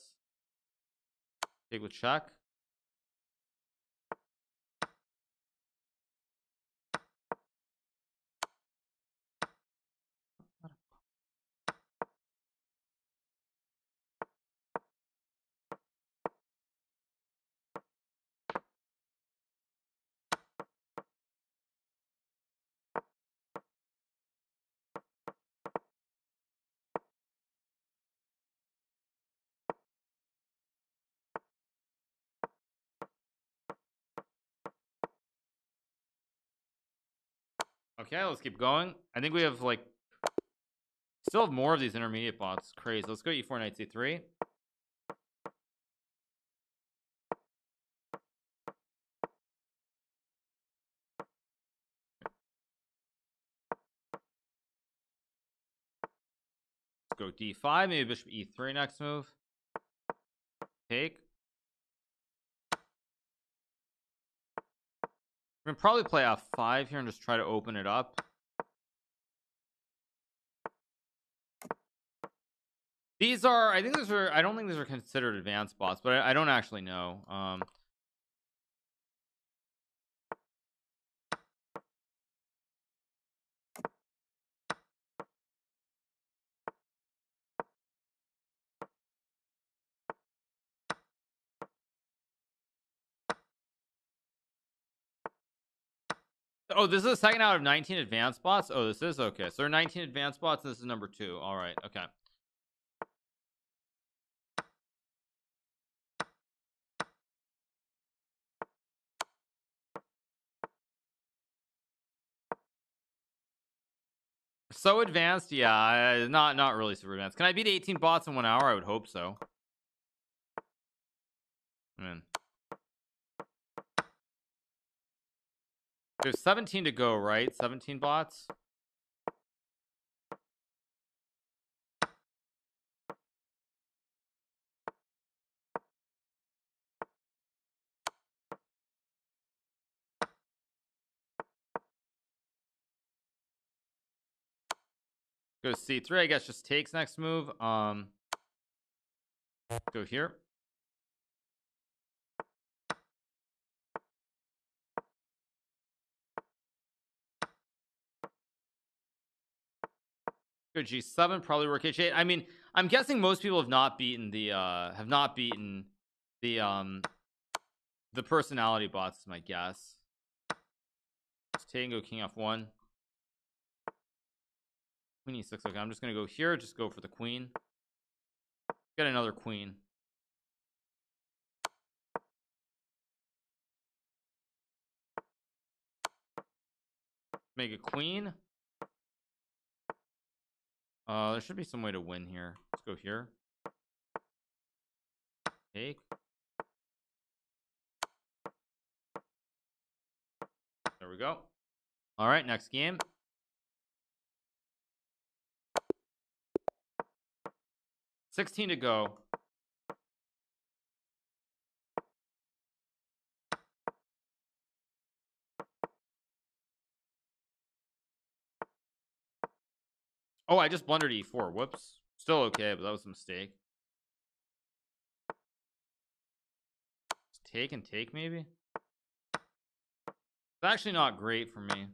Take with check. Okay, let's keep going. I think we have like still have more of these intermediate bots. Crazy. Let's go e4 knight c3. Let's go d5, maybe bishop e3 next move. Take. We're gonna probably play f5 here and just try to open it up. These are, I think these are, I don't think these are considered advanced bots, but I, I don't actually know. Um, Oh, this is the second out of 19 advanced bots. Oh, this is okay. So there are 19 advanced bots. And this is number two. All right. Okay. So advanced, yeah, not not really super advanced. Can I beat 18 bots in one hour? I would hope so. Man. There's 17 to go, right? 17 bots. Go C3, I guess just takes next move. Um, go here. Go G7, probably rook H8. I mean, I'm guessing most people have not beaten the uh have not beaten the um the personality bots is my guess. Tango King F1. Queen E6. Okay, I'm just gonna go here, just go for the queen. Get another queen. Make a queen. Uh, there should be some way to win here. Let's go here. Take. There we go. All right, next game. Sixteen to go. Oh, I just blundered e4. Whoops. Still okay, but that was a mistake. take and take, maybe? It's actually not great for me.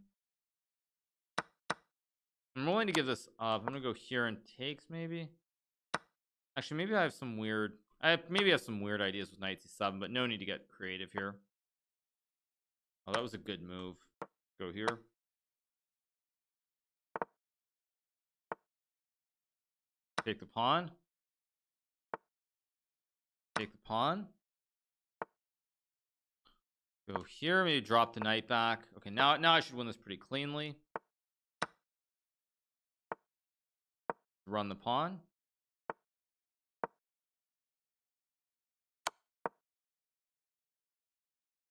I'm willing to give this up. I'm gonna go here and takes, maybe. Actually, maybe I have some weird. I have, maybe I have some weird ideas with knight c7, but no need to get creative here. Oh, that was a good move. Go here. Take the pawn. Take the pawn. Go here, maybe drop the knight back. Okay, now now I should win this pretty cleanly. Run the pawn.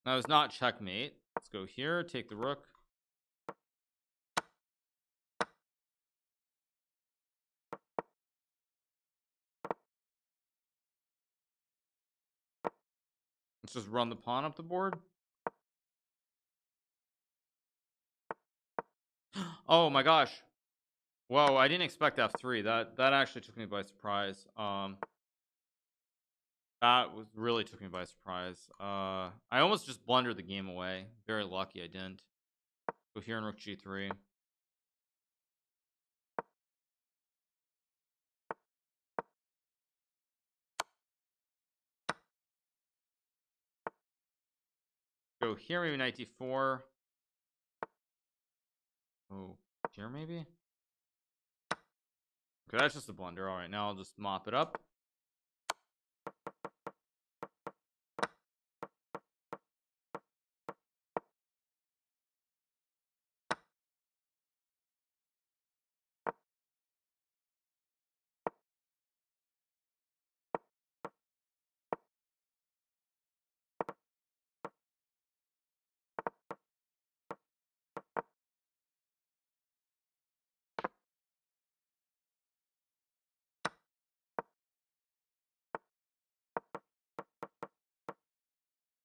That was not checkmate. Let's go here, take the rook. Let's just run the pawn up the board? Oh my gosh. Whoa I didn't expect f3 that that actually took me by surprise. Um that was really took me by surprise. Uh I almost just blundered the game away. Very lucky I didn't. Go here in rook g3 go here maybe knight d4 oh here maybe? Okay that's just a blunder all right now I'll just mop it up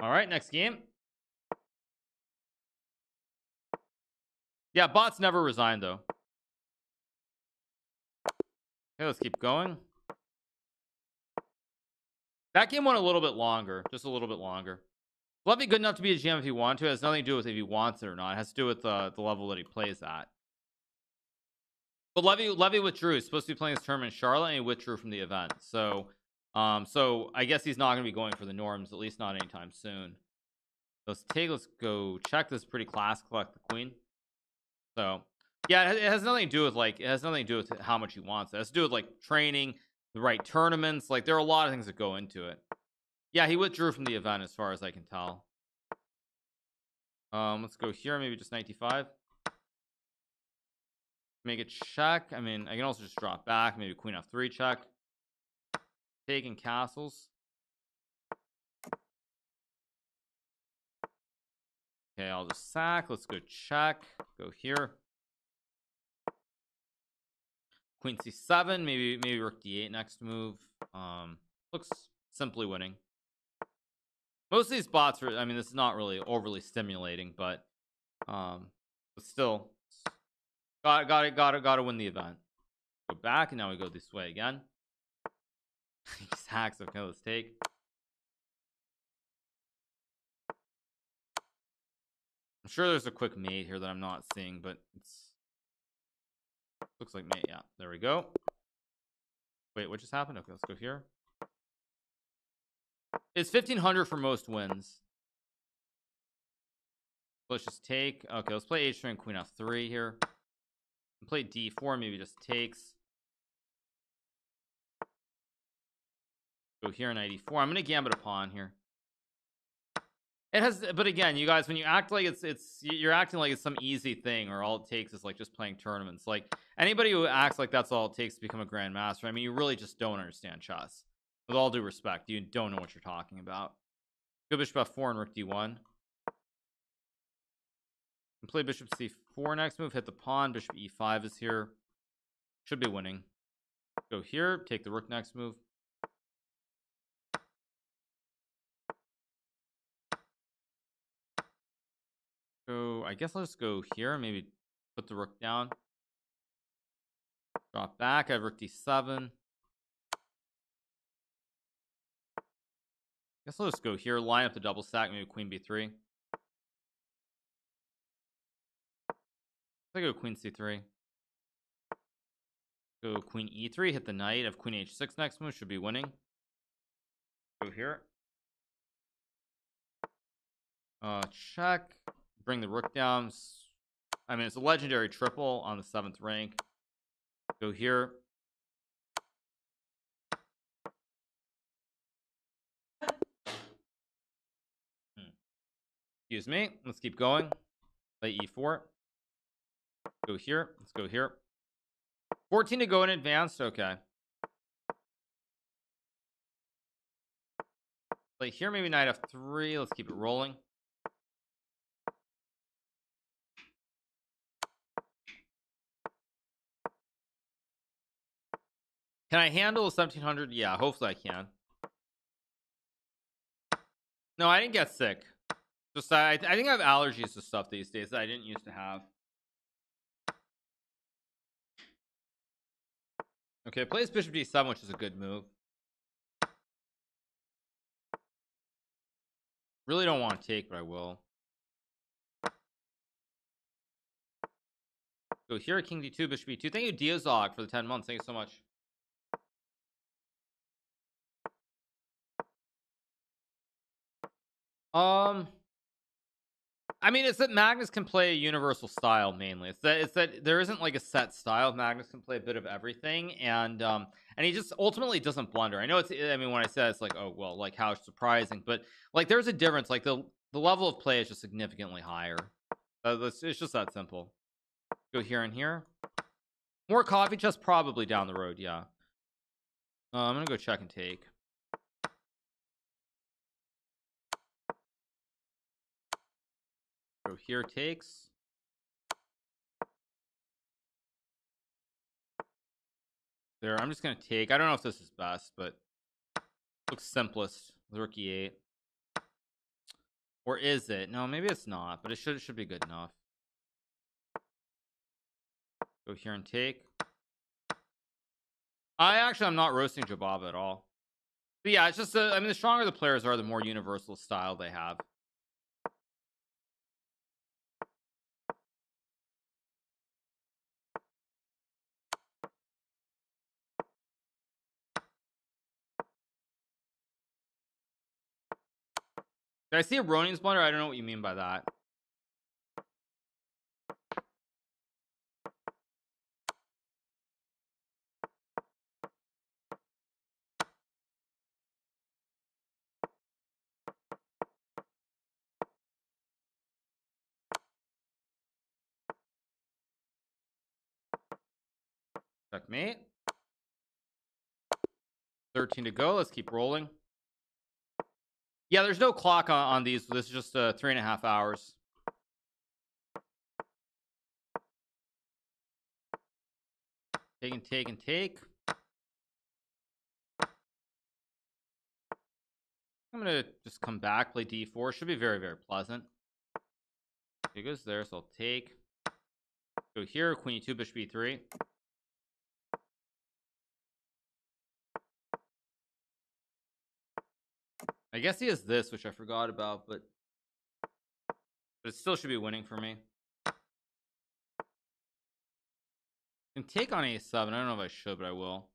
all right next game. Yeah bots never resign though. Okay let's keep going. That game went a little bit longer just a little bit longer. Levy good enough to be a GM if he wants to? It has nothing to do with if he wants it or not. It has to do with uh, the level that he plays at. But Levy Levy withdrew. He's supposed to be playing his tournament in Charlotte and he withdrew from the event. So um, so I guess he's not going to be going for the norms, at least not anytime soon. Let's take, let's go check this pretty class, collect the queen. So yeah, it has nothing to do with like, it has nothing to do with how much he wants. It has to do with like training, the right tournaments. Like there are a lot of things that go into it. Yeah, he withdrew from the event as far as I can tell. Um, let's go here, maybe just g5. Make a check. I mean, I can also just drop back, maybe queen f3 check taking castles. Okay I'll just sack. Let's go check. Go here. Queen c7 maybe maybe rook d8 next move. Um looks simply winning. Most of these bots are I mean this is not really overly stimulating but um but still got got it got it got to win the event. Go back and now we go this way again hacks okay let's take I'm sure there's a quick mate here that I'm not seeing but it's looks like mate yeah. There we go. Wait what just happened? Okay let's go here. It's 1500 for most wins. Let's just take okay let's play h3 and queen f3 here. Play d4 maybe just takes Go here in g4. I'm gonna gambit a pawn here. It has, but again, you guys, when you act like it's it's you're acting like it's some easy thing, or all it takes is like just playing tournaments. Like anybody who acts like that's all it takes to become a grandmaster, I mean, you really just don't understand chess. With all due respect, you don't know what you're talking about. Go bishop f4 and rook d1. And play bishop c4 next move. Hit the pawn. Bishop e5 is here. Should be winning. Go here. Take the rook next move. Go I guess I'll just go here and maybe put the rook down. Drop back I have rook d7 guess I'll just go here line up the double stack maybe queen b3 I go queen c3 go queen e3 hit the knight of queen h6 next move should be winning. Go here. Uh check bring the rook down. I mean it's a legendary triple on the seventh rank. Go here. Hmm. excuse me. Let's keep going. Play e4 go here. Let's go here. 14 to go in advanced okay. Play here maybe knight f3 let's keep it rolling Can I handle a 1700? Yeah, hopefully I can. No, I didn't get sick. Just I, I think I have allergies to stuff these days that I didn't used to have. Okay, plays bishop d7, which is a good move. Really don't want to take, but I will. Go here, king d2, bishop b2. Thank you, Diazog, for the 10 months. Thank you so much. Um, I mean, it's that Magnus can play a universal style mainly. It's that it's that there isn't like a set style. Magnus can play a bit of everything, and um, and he just ultimately doesn't blunder. I know it's. I mean, when I say it's like, oh well, like how surprising, but like there's a difference. Like the the level of play is just significantly higher. Uh, it's, it's just that simple. Go here and here. More coffee chest probably down the road. Yeah. Uh, I'm gonna go check and take. Go here takes. There, I'm just gonna take. I don't know if this is best, but looks simplest with rook e8. Or is it? No, maybe it's not, but it should it should be good enough. Go here and take. I actually I'm not roasting Jobava at all. But yeah, it's just uh, I mean the stronger the players are, the more universal style they have. Did I see Aronian's blunder? I don't know what you mean by that. Checkmate. 13 to go. Let's keep rolling. Yeah, there's no clock on, on these. This is just uh, three and a half hours. Take and take and take. I'm gonna just come back, play d4. Should be very, very pleasant. It goes there, so I'll take. Go here, queen e2, bishop e3. I guess he has this, which I forgot about, but but it still should be winning for me. can take on a7. I don't know if I should, but I will.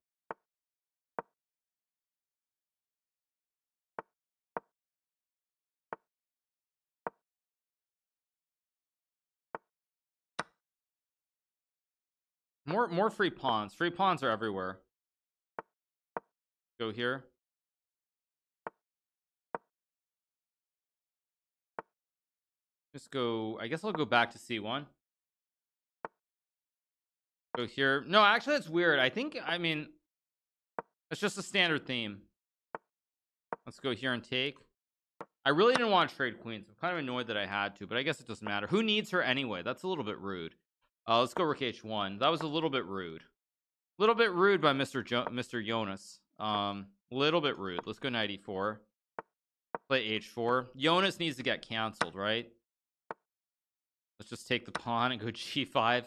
More more free pawns. Free pawns are everywhere. Go here. Just go, I guess I'll go back to C1. Go here. No, actually, that's weird. I think, I mean, it's just a standard theme. Let's go here and take. I really didn't want to trade queens. I'm kind of annoyed that I had to, but I guess it doesn't matter. Who needs her anyway? That's a little bit rude. Uh, let's go rook h1. That was a little bit rude. A little bit rude by Mr. Jo Mr. Jonas. Um, little bit rude. Let's go knight e4. Play h4. Jonas needs to get canceled, right? Let's just take the pawn and go g5.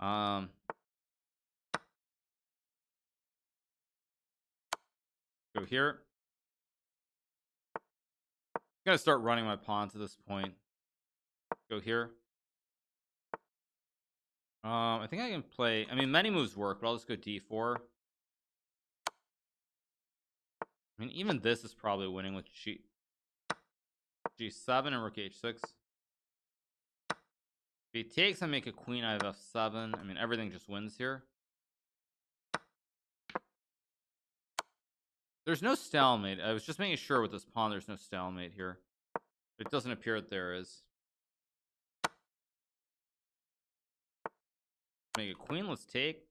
Um, go here. I'm gonna start running my pawns at this point. Go here. Um, I think I can play. I mean, many moves work, but I'll just go d4. I mean, even this is probably winning with g g7 and rook h6. If he takes, I make a queen. I have f7. I mean, everything just wins here. There's no stalemate. I was just making sure with this pawn there's no stalemate here. It doesn't appear that there is. Make a queen. Let's take.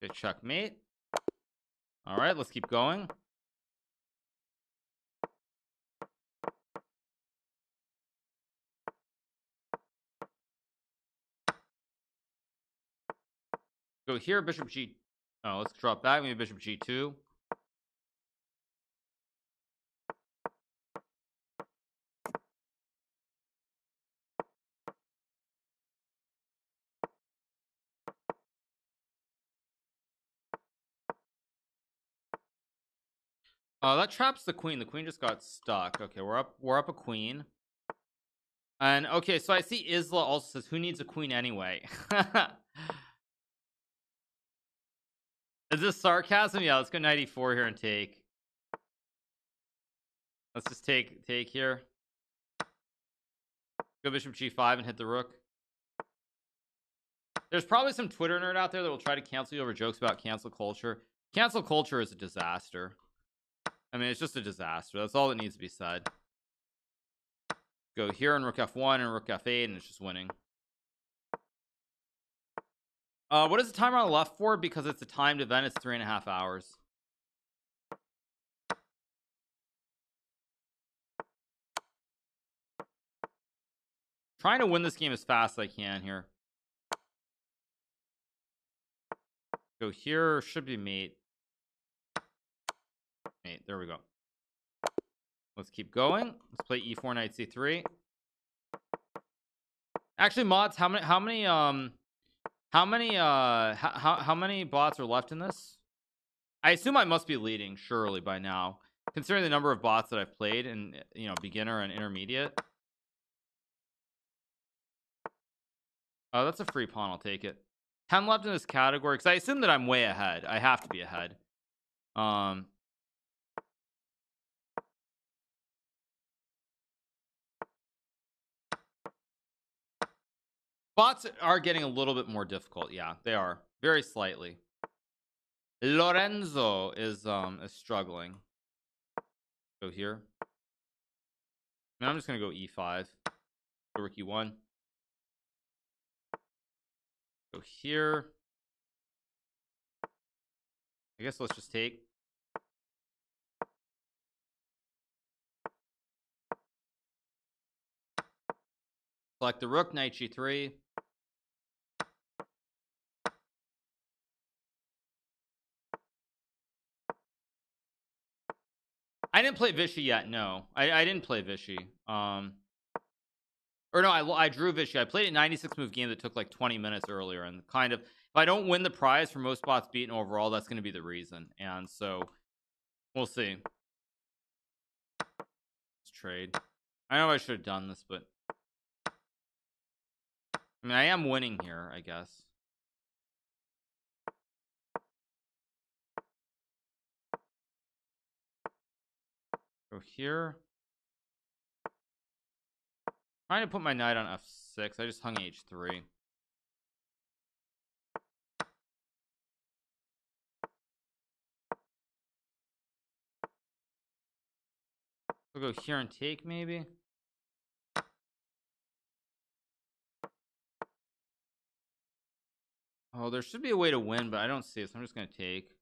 good checkmate all right let's keep going. Go here bishop g oh let's drop back maybe bishop g2 Oh, that traps the queen. The queen just got stuck. Okay, we're up. We're up a queen. And okay, so I see Isla also says, "Who needs a queen anyway?" Is this sarcasm? Yeah, let's go g4 here and take. Let's just take take here. Go bishop g5 and hit the rook. There's probably some Twitter nerd out there that will try to cancel you over jokes about cancel culture. Cancel culture is a disaster. I mean, it's just a disaster. That's all that needs to be said. Go here and rook f1 and rook f8, and it's just winning. Uh, what is the timer on the left for? Because it's a timed event, it's three and a half hours. Trying to win this game as fast as I can here. Go here, should be mate. There we go. Let's keep going. Let's play e4 knight c3. Actually, mods, how many how many um how many uh how how many bots are left in this? I assume I must be leading surely by now, considering the number of bots that I've played in you know beginner and intermediate. Oh, that's a free pawn. I'll take it. 10 left in this category because I assume that I'm way ahead. I have to be ahead. Um, Bots are getting a little bit more difficult. Yeah, they are very slightly. Lorenzo is um is struggling. Go here. I I'm just gonna go e5. Go rook e1. Go here. I guess let's just take. Select the rook, knight g3. I didn't play Vishy yet. No, I, I didn't play Vishy. Um, or no, I, I drew Vishy. I played a 96 move game that took like 20 minutes earlier, and kind of if I don't win the prize for most spots beaten overall, that's going to be the reason. And so we'll see. Let's trade. I know I should have done this, but I mean, I am winning here, I guess. Go here. Trying to put my knight on f6. I just hung h3. We'll go here and take maybe. Oh, there should be a way to win, but I don't see it, so I'm just going to take.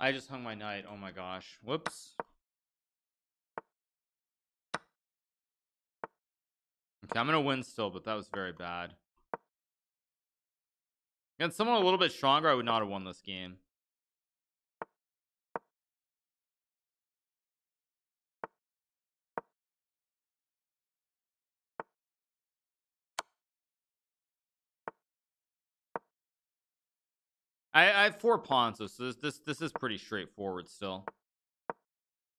I just hung my knight. Oh my gosh. Whoops. Okay, I'm gonna win still, but that was very bad. Against someone a little bit stronger, I would not have won this game. I, I have four pawns, so this this this is pretty straightforward still.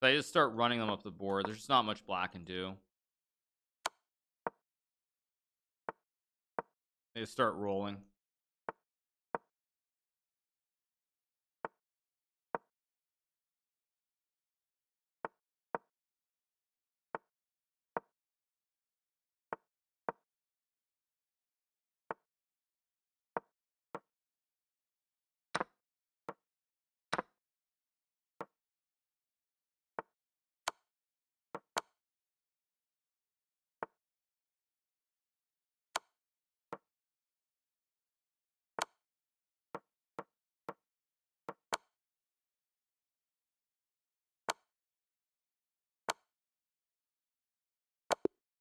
So I just start running them up the board. There's just not much black can do. They start rolling.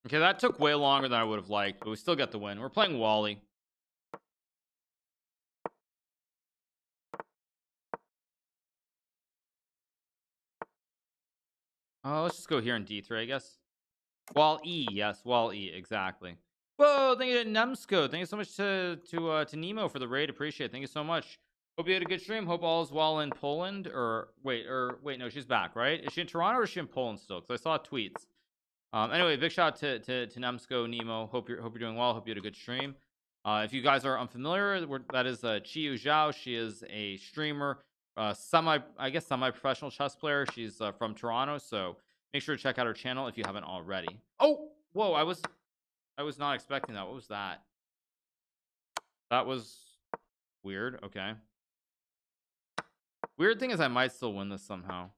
Okay, that took way longer than I would have liked, but we still get the win. We're playing Wally. Oh, let's just go here in D3, I guess. Wall E, yes, Wall E, exactly. Whoa, thank you to Nemsko. Thank you so much to to uh, to Nemo for the raid. Appreciate it. Thank you so much. Hope you had a good stream. Hope all is well in Poland. Or wait, or wait, no, she's back, right? Is she in Toronto or is she in Poland still? Because I saw tweets. Um, anyway, big shout out to to, to Nemsko Nemo. Hope you're hope you're doing well. Hope you had a good stream. Uh, if you guys are unfamiliar, that is uh, Qiyu Zhou. She is a streamer, uh, semi, I guess, semi-professional chess player. She's uh, from Toronto, so make sure to check out her channel if you haven't already. Oh, whoa! I was I was not expecting that. What was that? That was weird. Okay. Weird thing is I might still win this somehow.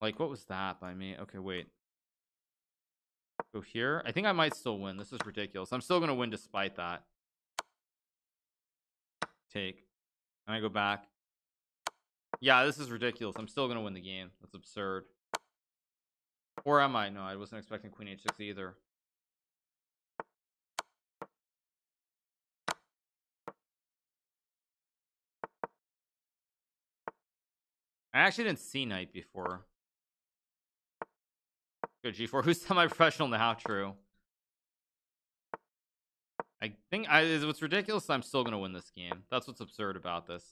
Like, what was that by me? Okay, wait. Go here. I think I might still win. This is ridiculous. I'm still going to win despite that. Take. And I go back. Yeah, this is ridiculous. I'm still going to win the game. That's absurd. Or am I? No, I wasn't expecting queen h6 either. I actually didn't see knight before. Good G4. Who's semi-professional now? True. I think I is what's ridiculous. I'm still gonna win this game. That's what's absurd about this.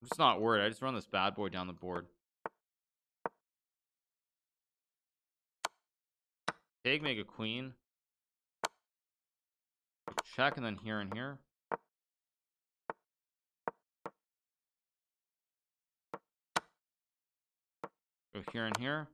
I'm just not worried. I just run this bad boy down the board. Take, make a queen. Check and then here and here. Go here and here.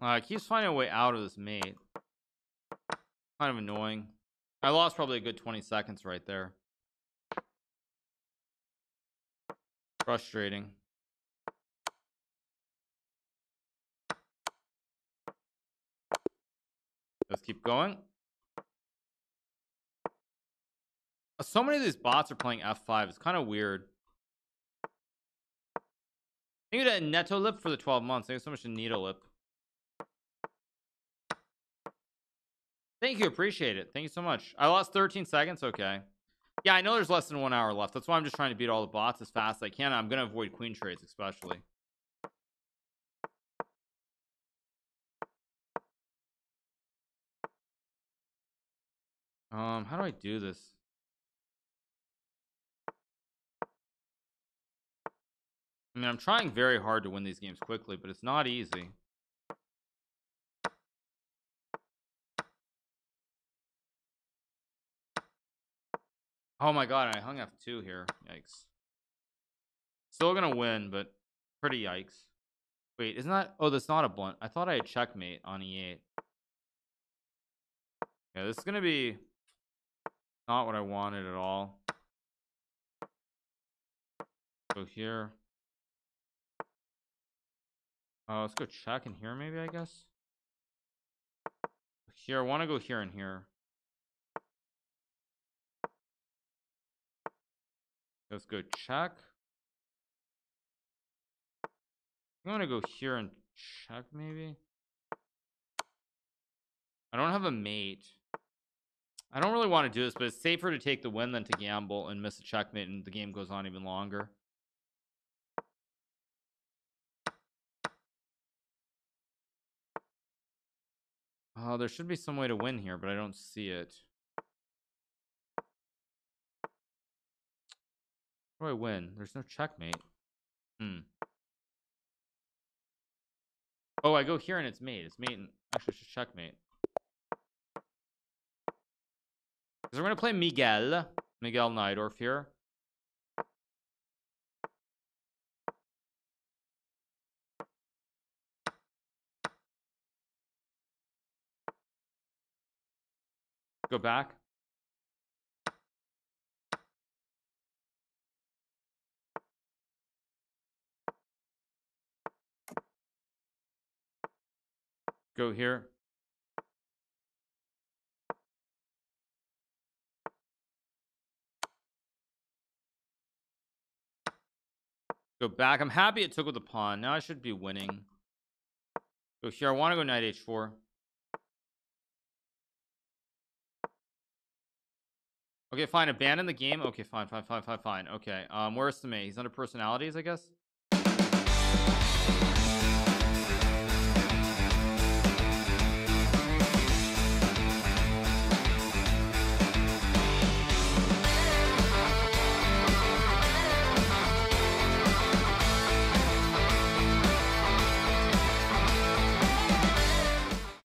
Uh, it keeps finding a way out of this mate. Kind of annoying. I lost probably a good 20 seconds right there. Frustrating. Let's keep going. Uh, so many of these bots are playing F5. It's kind of weird. Thank you to Neto Lip for the 12 months. Thank you so much to Needle Lip. Thank you. Appreciate it. Thank you so much. I lost 13 seconds. Okay. Yeah, I know there's less than one hour left. That's why I'm just trying to beat all the bots as fast as I can. I'm going to avoid queen trades, especially. Um, how do I do this? I mean, I'm trying very hard to win these games quickly, but it's not easy. Oh my god, I hung F2 here. Yikes. Still gonna win, but pretty yikes. Wait, isn't that... Oh, that's not a blunt. I thought I had checkmate on E8. Yeah, this is gonna be not what I wanted at all. Go here. Uh, let's go check in here, maybe, I guess. Here, I want to go here and here. Let's go check. I'm gonna go here and check, maybe. I don't have a mate. I don't really want to do this, but it's safer to take the win than to gamble and miss a checkmate and the game goes on even longer. Oh, there should be some way to win here, but I don't see it. How do I win? There's no checkmate. Hmm. Oh, I go here and it's mate. It's mate and actually it's just checkmate. Because we're going to play Miguel. Miguel Najdorf here. Go back. Go here. Go back. I'm happy it took with the pawn. Now I should be winning. Go here. I want to go knight h4. Okay, fine. Abandon the game. Okay, fine, fine, fine, fine, fine. Okay. Um, where's the mate? He's under personalities, I guess.